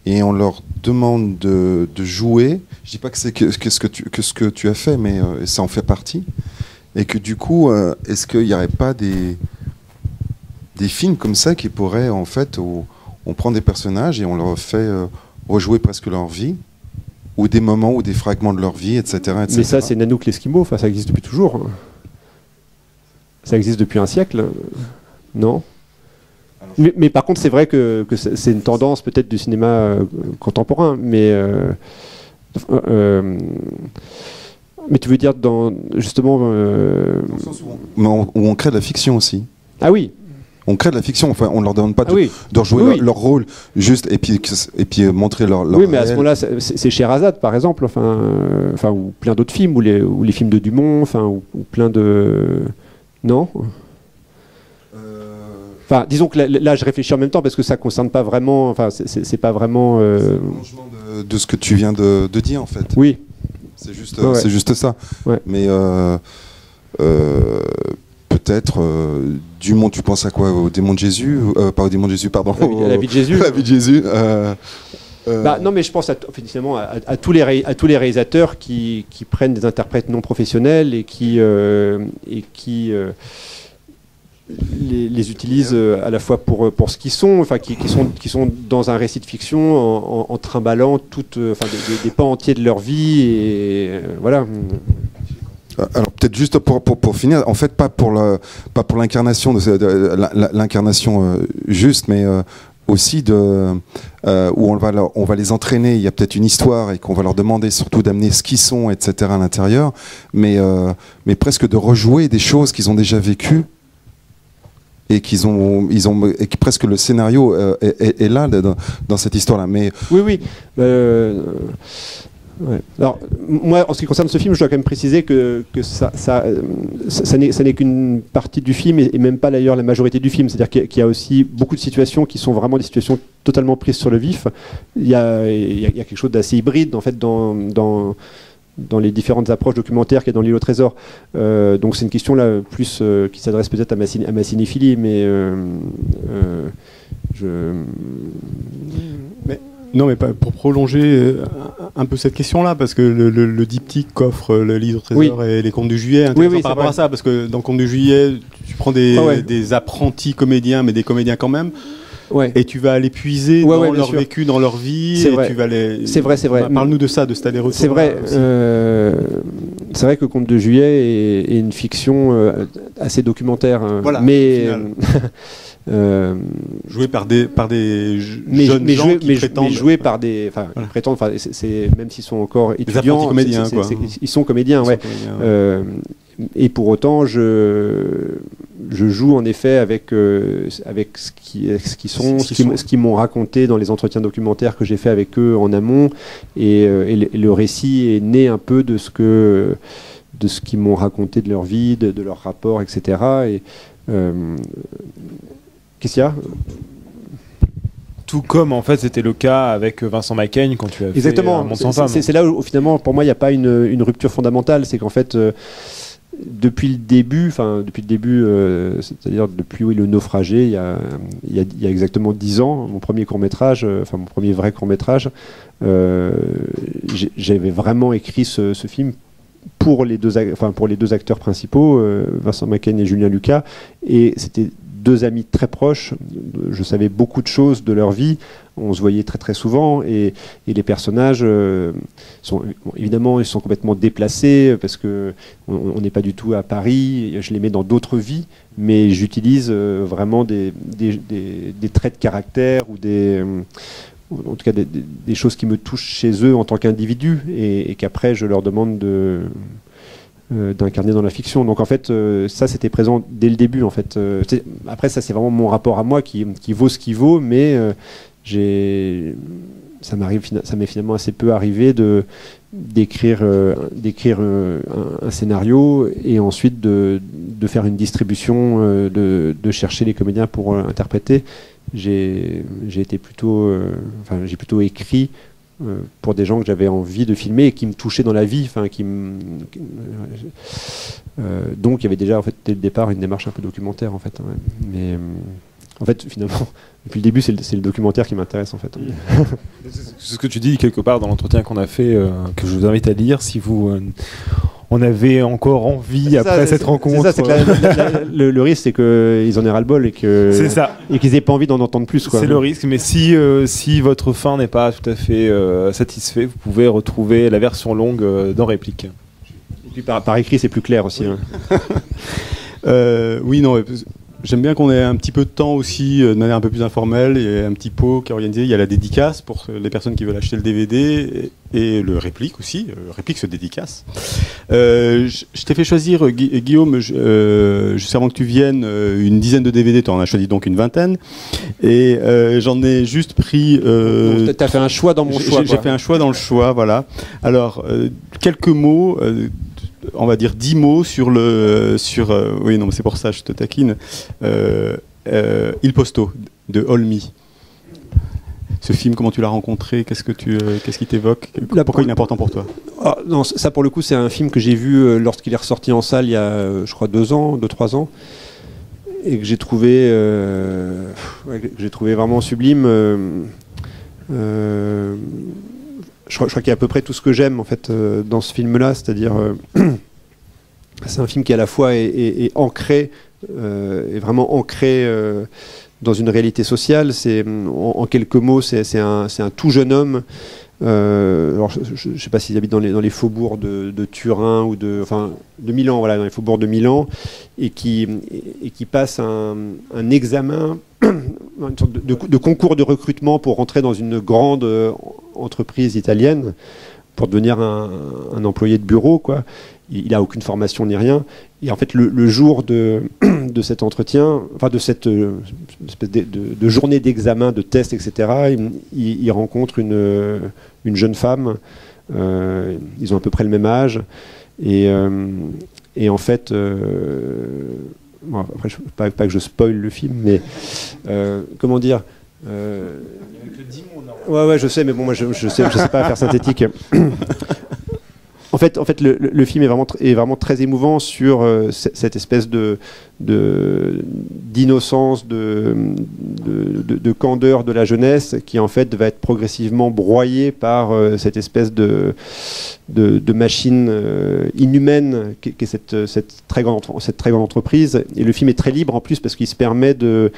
et on leur demande de, jouer. Je dis pas que c'est que, ce que, tu, que ce que tu as fait, mais euh, ça en fait partie. Et que du coup, est-ce qu'il n'y aurait pas des, des films comme ça qui pourraient en fait on prend des personnages et on leur fait euh, rejouer presque leur vie, ou des moments ou des fragments de leur vie, etc. Mais ça, c'est Nanook l'Eskimo, enfin, ça existe depuis toujours. Ça existe depuis un siècle, non? Mais, par contre, c'est vrai que, c'est une tendance peut-être du cinéma euh, contemporain, mais. Euh, mais tu veux dire dans justement. Dans le sens où on crée de la fiction aussi. Ah oui, on crée de la fiction, enfin, on leur demande pas de, ah rejouer leur, rôle, juste et puis et puis euh, montrer leur, Oui, mais à ce moment-là, c'est Sherazade, par exemple, enfin, euh, enfin, ou plein d'autres films, ou les, ou les films de Dumont, enfin, ou, plein de, non? Euh. Enfin, disons que là, je réfléchis en même temps parce que ça concerne pas vraiment, enfin, c'est pas vraiment. Euh... De, de, ce que tu viens de, de dire, en fait. Oui. C'est juste, c'est juste ça. Mais peut-être euh, du monde, tu penses à quoi? Au démon de Jésus euh, Pas au démon de Jésus, pardon. À la vie de Jésus. la vie de Jésus. Euh, bah, non, mais je pense à, finalement à, tous les à tous les réalisateurs qui, qui, prennent des interprètes non professionnels et qui et qui les, utilisent à la fois pour, pour ce qu'ils sont, enfin qui, qui, sont, qui sont dans un récit de fiction en, en, trimballant toutes, enfin, des, des, pans entiers de leur vie et voilà. Euh, alors peut-être juste pour, pour, pour, finir, en fait pas pour le, pas pour l'incarnation de, l'incarnation euh, juste, mais euh, aussi de où on va on va les entraîner. Il y a peut-être une histoire et qu'on va leur demander surtout d'amener ce qu'ils sont, etc. à l'intérieur, mais mais presque de rejouer des choses qu'ils ont déjà vécues et qu'ils ont ils ont et que presque le scénario est, est, là dans, cette histoire là. Mais oui oui. Ouais. Alors, moi, en ce qui concerne ce film, je dois quand même préciser que, ça, ça, euh, ça, ça n'est qu'une partie du film et, même pas d'ailleurs la majorité du film. C'est-à-dire qu'il y a- aussi beaucoup de situations qui sont vraiment des situations totalement prises sur le vif. Il y a, il y a- quelque chose d'assez hybride en fait dans, dans les différentes approches documentaires qu'il y a dans l'île au trésor. Euh, donc c'est une question là plus euh, qui s'adresse peut-être à à ma cinéphilie, mais euh, je Non, mais pour prolonger un, peu cette question-là, parce que le, le, le diptyque qu'offre le livre au trésor et les contes du juillet, Oui, oui, par rapport à ça, parce que dans Contes du juillet, tu prends des, Ah ouais. des apprentis comédiens, mais des comédiens quand même, ouais. et tu vas aller puiser Ouais, dans ouais, leur sûr. vécu, dans leur vie, C'est vrai. les... C'est vrai, vrai. Bah, Parle-nous de ça, de cet aller-retour. C'est vrai. euh, c'est vrai que Conte de Juillet est, est une fiction euh, assez documentaire, hein. Voilà, mais final. euh, Joué par des, par des mais, jeunes mais gens joué, qui mais, prétendent... mais joué par des, enfin, Voilà. prétendent, enfin, c'est- même s'ils sont encore étudiants, comédiens, quoi. ils sont comédiens, Ils sont ouais. comédiens, ouais. Euh, et pour autant, je, je joue en effet avec, euh, avec ce qui, ce qui sont, Ce qui ce qu'ils m'ont raconté dans les entretiens documentaires que j'ai fait avec eux en amont. Et, euh, et le, et le récit est né un peu de ce que de ce qu'ils m'ont raconté de leur vie, de, de leur rapport, etc. Et euh, qu'est-ce qu'il y a? Tout comme en fait c'était le cas avec Vincent Macaigne quand tu as fait Exactement. C'est- femme. C'est c'est là où finalement, pour moi, il n'y a pas une, une rupture fondamentale. C'est qu'en fait, euh, depuis le début, enfin depuis le début, euh, c'est-à-dire depuis oui, le naufragé, il y a, exactement dix ans, mon premier court métrage, enfin mon premier vrai court métrage, j'avais vraiment écrit ce, film pour les deux, pour les deux acteurs principaux, euh, Vincent Macaigne et Julien Lucas, et c'était deux amis très proches. Je savais beaucoup de choses de leur vie. On se voyait très très souvent et, les personnages euh, sont évidemment ils sont complètement déplacés parce que on n'est pas du tout à Paris. Je les mets dans d'autres vies, mais j'utilise euh, vraiment des, traits de caractère ou des euh, en tout cas des, choses qui me touchent chez eux en tant qu'individus et, qu'après je leur demande de d'incarner dans la fiction. Donc en fait, euh, ça c'était présent dès le début. En fait, Euh, après ça c'est vraiment mon rapport à moi qui, qui vaut ce qui vaut, mais euh, j'ai ça m'arrive ça m'est finalement assez peu arrivé de d'écrire euh, d'écrire euh, un, scénario et ensuite de, de faire une distribution euh, de, de chercher les comédiens pour euh, interpréter j'ai été plutôt euh, enfin j'ai plutôt écrit euh, pour des gens que j'avais envie de filmer et qui me touchaient dans la vie qui euh, donc il y avait déjà fait dès le départ une démarche un peu documentaire en fait ouais. mais euh, en fait finalement depuis le début c'est le, documentaire qui m'intéresse en fait C'est ce que tu dis quelque part dans l'entretien qu'on a fait, euh, que je vous invite à lire si vous euh, en avez encore envie après ça, cette rencontre. c'est ça, c'est que la- la- la- le, le risque c'est qu'ils en aient ras le bol et qu'ils aient pas envie d'en entendre plus C'est le risque, mais si, euh, si votre fin n'est pas tout à fait euh, satisfait, vous pouvez retrouver la version longue euh, dans Réplique. Et puis par, par écrit c'est plus clair aussi hein. Euh, oui, non. J'aime bien qu'on ait un petit peu de temps aussi, euh, de manière un peu plus informelle. Il y a un petit pot qui est organisé. Il y a la dédicace pour les personnes qui veulent acheter le DVD et, et le réplique aussi. Euh, Le réplique se dédicace. Euh, je t'ai fait choisir, Gui- Guillaume, je- euh, juste avant que tu viennes, une dizaine de DVD. Tu en as choisi donc une vingtaine. Et euh, j'en ai juste pris. Donc, t'as fait un choix dans mon choix J'ai fait un choix dans le choix, voilà. Alors, quelques mots, on va dire dix mots sur le. Sur, euh, oui, non, mais c'est pour ça, je te taquine. Euh, euh, Il Posto, de Olmi. Ce film, comment tu l'as rencontré? Qu'est-ce que tu, qu'est-ce qui t'évoque? Pourquoi il est important pour toi? Ah, non, ça pour le coup, c'est un film que j'ai vu lorsqu'il est ressorti en salle il y a, je crois, deux ans, deux trois ans, et que j'ai trouvé, ouais, j'ai trouvé vraiment sublime. euh, je crois, qu'il y a à peu près tout ce que j'aime en fait euh, dans ce film-là, c'est-à-dire, euh, c'est un film qui à la fois est, ancré, euh, est vraiment ancré. dans une réalité sociale, c'est en, quelques mots, c'est un, tout jeune homme alors, je ne sais pas s'ils habitent dans les, faubourgs de, Turin ou de, enfin, de Milan, voilà, dans les faubourgs de Milan, et qui, et, qui passe un examen, une sorte de, concours de recrutement pour rentrer dans une grande euh, entreprise italienne, pour devenir un, employé de bureau, quoi. Il n'a aucune formation ni rien. Et en fait, le, jour de, de cet entretien, enfin de cette euh, espèce de, journée d'examen, de test, etc., il, rencontre une, euh, une jeune femme Euh, ils ont à peu près le même âge. Et, euh, et en fait, euh, bon, après, je, pas, pas que je spoil le film, mais euh, comment dire euh, Ouais, ouais, je sais, mais bon, moi, je, je sais, je sais pas faire synthétique. En fait, en fait le, film est vraiment, est vraiment très émouvant sur euh, cette espèce de- d'innocence, de, de, de- de candeur de la jeunesse qui en fait va être progressivement broyée par euh, cette espèce de, machine euh, inhumaine qui, qui est cette, très grande, entreprise. Et le film est très libre en plus parce qu'il se permet de,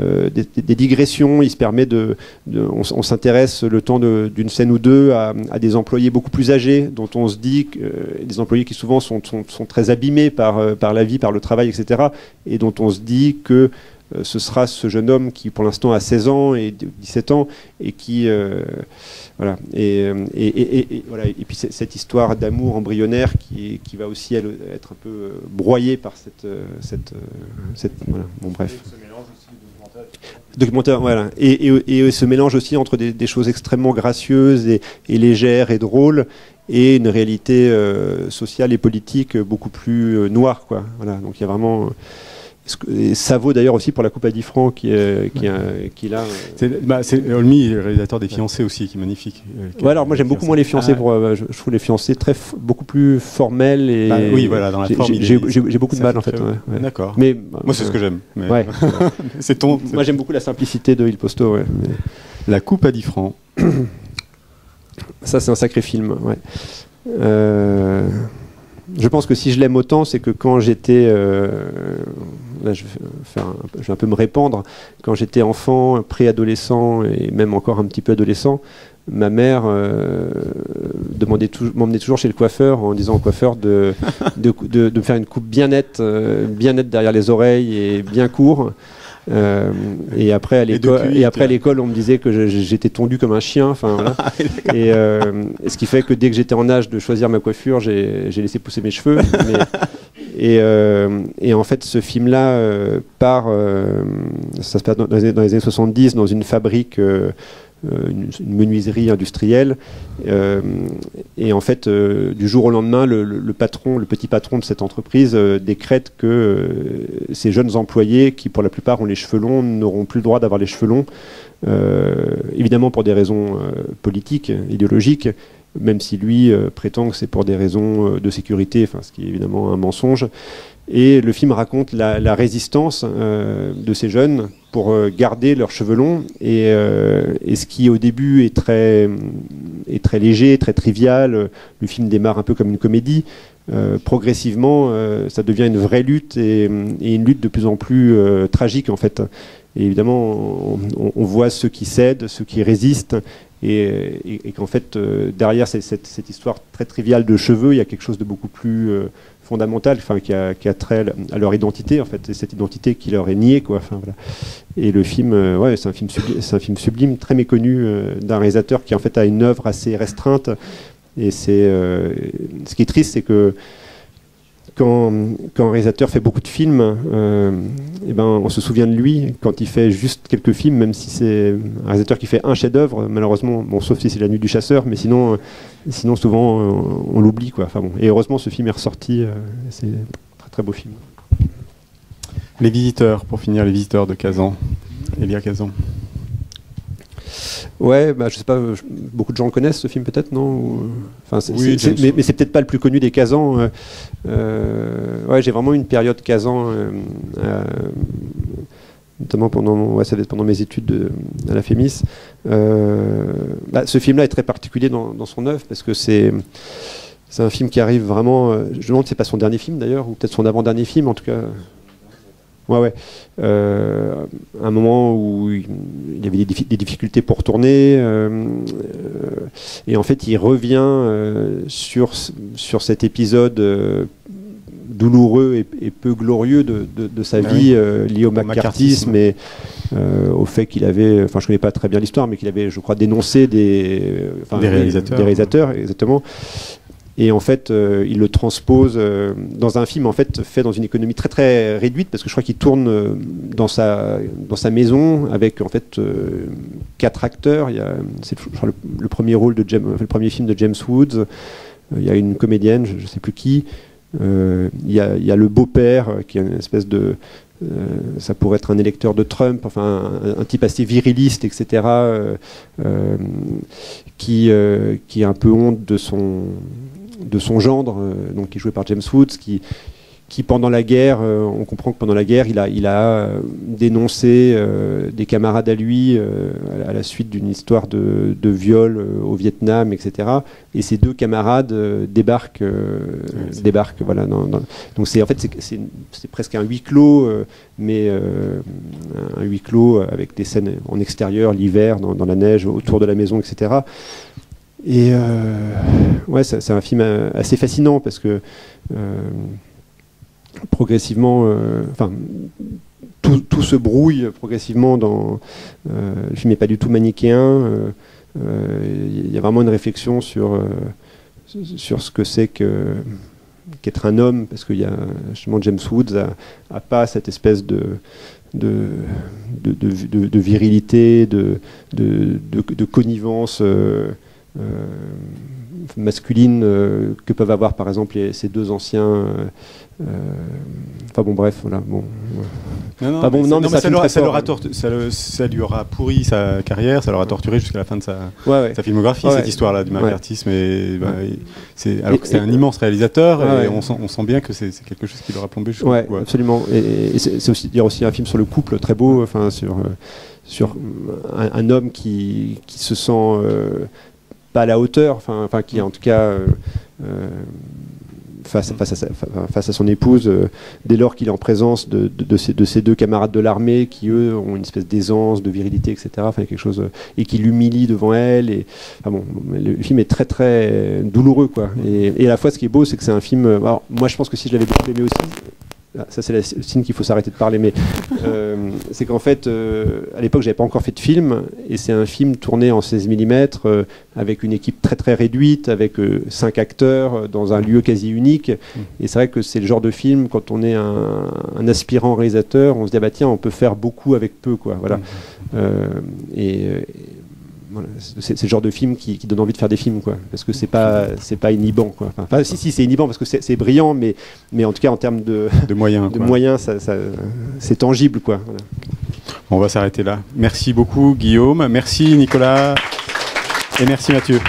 euh, des, digressions, il se permet de, on, s'intéresse le temps d'une scène ou deux à, des employés beaucoup plus âgés dont on se dit que des employés qui souvent sont, très abîmés par la vie, par le travail, etc. Et dont on se dit que euh, ce sera ce jeune homme qui pour l'instant a 16 ans et 17 ans et qui euh, voilà et, euh, et, et- et- voilà et puis cette histoire d'amour embryonnaire qui, qui va aussi elle, être un peu broyée par cette cette, cette voilà bon bref. Documentaire. Voilà. Et, ce mélange aussi entre des, des choses extrêmement gracieuses et légères et drôles et une réalité euh, sociale et politique beaucoup plus euh, noire quoi voilà donc il y a vraiment euh, et ça vaut d'ailleurs aussi pour la Coupe à 10 francs qui est, qui, est- qui est là. C'est bah, c'est Olmi, le réalisateur des fiancés aussi, qui est magnifique. Euh, Ouais, alors moi j'aime beaucoup moins les fiancés. Ah, Pour, euh, je, je trouve les fiancés très beaucoup plus formels et Bah, oui, voilà, dans la forme, j'ai- beaucoup de mal en fait fait. très- ouais, ouais. D'accord. Mais Moi, c'est ce que j'aime. mais- Ouais. c'est ton. Moi j'aime beaucoup la simplicité de Il Posto. La coupe à 10 francs. Ça c'est un sacré film. Ouais. Euh, je pense que si je l'aime autant, c'est que quand j'étais, euh, là je vais, faire un, je vais un peu me répandre, quand j'étais enfant, préadolescent et même encore un petit peu adolescent, ma mère euh, demandait m'emmenait toujours chez le coiffeur en disant au coiffeur de, de, de- de me faire une coupe bien nette, bien nette derrière les oreilles et bien court. Euh, et après à l'école, et après l'école, on me disait que j'étais tondu comme un chien. Enfin, voilà. et, euh, et ce qui fait que dès que j'étais en âge de choisir ma coiffure, j'ai laissé pousser mes cheveux. mais- et, euh, et en fait, ce film-là part, ça se passe les, dans les années 70 dans une fabrique. Euh, une, menuiserie industrielle. Euh, et en fait euh, du jour au lendemain le, petit patron de cette entreprise décrète que ces jeunes employés qui pour la plupart ont les cheveux longs n'auront plus le droit d'avoir les cheveux longs évidemment pour des raisons politiques idéologiques même si lui prétend que c'est pour des raisons de sécurité ce qui est évidemment un mensonge et le film raconte la, résistance euh, de ces jeunes pour euh, garder leurs cheveux longs. Et, euh, ce qui au début est très, léger, très trivial, le film démarre un peu comme une comédie. Progressivement, ça devient une vraie lutte et, une lutte de plus en plus tragique en fait. Et évidemment, on, voit ceux qui cèdent, ceux qui résistent, et, qu'en fait, derrière cette histoire très triviale de cheveux, il y a quelque chose de beaucoup plus euh, fondamental, enfin, qui a, qui a trait à leur identité, en fait, et cette identité qui leur est niée, quoi. Enfin, voilà. Et le film, euh, ouais, c'est un film un film sublime, très méconnu euh, d'un réalisateur qui en fait a une œuvre assez restreinte. Et c'est, euh, ce qui est triste, c'est que quand, un réalisateur fait beaucoup de films, euh, eh ben, on se souvient de lui quand il fait juste quelques films, même si c'est un réalisateur qui fait un chef-d'œuvre, malheureusement, bon, sauf si c'est La Nuit du Chasseur, mais sinon, euh, sinon souvent on l'oublie. Quoi. Enfin, bon. Et heureusement, ce film est ressorti, euh, c'est un très très beau film. Les visiteurs, pour finir, les visiteurs de Kazan. Elia Kazan. Ouais, bah, je sais pas, je- beaucoup de gens le connaissent ce film peut-être, non Ou, Enfin, Oui, mais, c'est peut-être pas le plus connu des Kazan. euh, euh, ouais, j'ai vraiment une période Kazan, euh, euh, notamment pendant, ouais, ça mes études de- à la FEMIS. Euh, bah, ce film-là est très particulier dans, dans son œuvre parce que c'est c'est un film qui arrive vraiment. je me demande si c'est pas son dernier film d'ailleurs, ou peut-être son avant-dernier film, en tout cas. Ouais, ouais. Euh, un moment où il y avait des, diffi- des difficultés pour tourner, euh, euh, et en fait, il revient euh, sur, sur cet épisode douloureux et, et peu glorieux de, de- de sa Ah vie oui. euh, lié au macartisme. macartisme et au fait qu'il avait, enfin, je connais pas très bien l'histoire, mais qu'il avait, je crois, dénoncé Des réalisateurs. des réalisateurs, exactement. Et en fait, euh, il le transpose euh, dans un film en fait fait dans une économie très très réduite parce que je crois qu'il tourne euh, dans sa dans sa maison avec en fait quatre acteurs. Il y a c'est le, premier rôle de James, le premier film de James Woods. Il y a une comédienne, je ne sais plus qui. Il y, a, il y a le beau-père qui est une espèce de ça pourrait être un électeur de Trump, enfin un, type assez viriliste, etc., qui, qui a un peu honte de son, de son gendre, euh, donc qui est joué par James Woods, qui, qui pendant la guerre, euh, on comprend que pendant la guerre, il a, il a euh, dénoncé euh, des camarades à lui euh, à la- suite d'une histoire de, de viol au Vietnam, etc. Et ces deux camarades débarquent, débarquent, voilà. dans- dans- donc c'est en fait c'est- presque un huis clos, mais un huis clos avec des scènes en extérieur, l'hiver, dans, dans la neige, autour de la maison, etc. Et euh, ouais, c'est un film euh, assez fascinant parce que euh, progressivement, enfin, tout, se brouille progressivement dans. le film n'est pas du tout manichéen. Il y a vraiment une réflexion sur, sur ce que c'est qu'être un homme, parce qu'il y a justement James Woods a, pas cette espèce de de, virilité, de, de, connivence euh, masculine euh, que peuvent avoir par exemple les- ces deux anciens. euh, enfin bon, bref, voilà. Bon, Non, non, Pas bon, mais non, ça- mais mais ça ça, filme leur, très ça leur fort, a tortu- ça le- ça lui aura pourri sa carrière, ça leur a torturé jusqu'à la fin de sa, ouais, ouais. sa filmographie, Ouais, cette histoire-là du. Et, bah, c'est, alors Et- que c'est et- un immense réalisateur, et on, sent, on sent bien que c'est, quelque chose qui leur a plombé ouais. absolument. Et, et c'est aussi, aussi un film sur le couple très beau, enfin sur sur un, un homme qui, qui se sent euh, à la hauteur, enfin, qui en tout cas euh, euh, face, à son épouse, euh, dès lors qu'il est en présence de, ces deux camarades de l'armée qui eux ont une espèce d'aisance, de virilité, etc. Enfin quelque chose et qui l'humilie devant elle. Et bon, le film est très très douloureux quoi. Et, et à la fois, ce qui est beau, c'est que c'est un film. Alors, moi, je pense que si je l'avais beaucoup aimé aussi. Ah, Ça, c'est le signe qu'il faut s'arrêter de parler, mais euh, c'est qu'en fait, euh, à l'époque, j'avais pas encore fait de film, et c'est un film tourné en 16 mm avec une équipe très très réduite, avec euh, cinq acteurs euh, dans un lieu quasi unique. Et c'est vrai que c'est le genre de film quand on est un, un aspirant réalisateur, on se dit ah bah tiens, on peut faire beaucoup avec peu, quoi. Voilà. Euh, et, euh, et voilà, c'est le genre de film qui, qui donne envie de faire des films, quoi. Parce que c'est pas c'est pas inhibant, quoi. Enfin, enfin, si si c'est inhibant parce que c'est brillant, mais mais en tout cas en termes de De moyens. de moyens, ça, ça- c'est tangible, quoi. Voilà. On va s'arrêter là. Merci beaucoup, Guillaume. Merci, Nicolas. Et merci, Mathieu.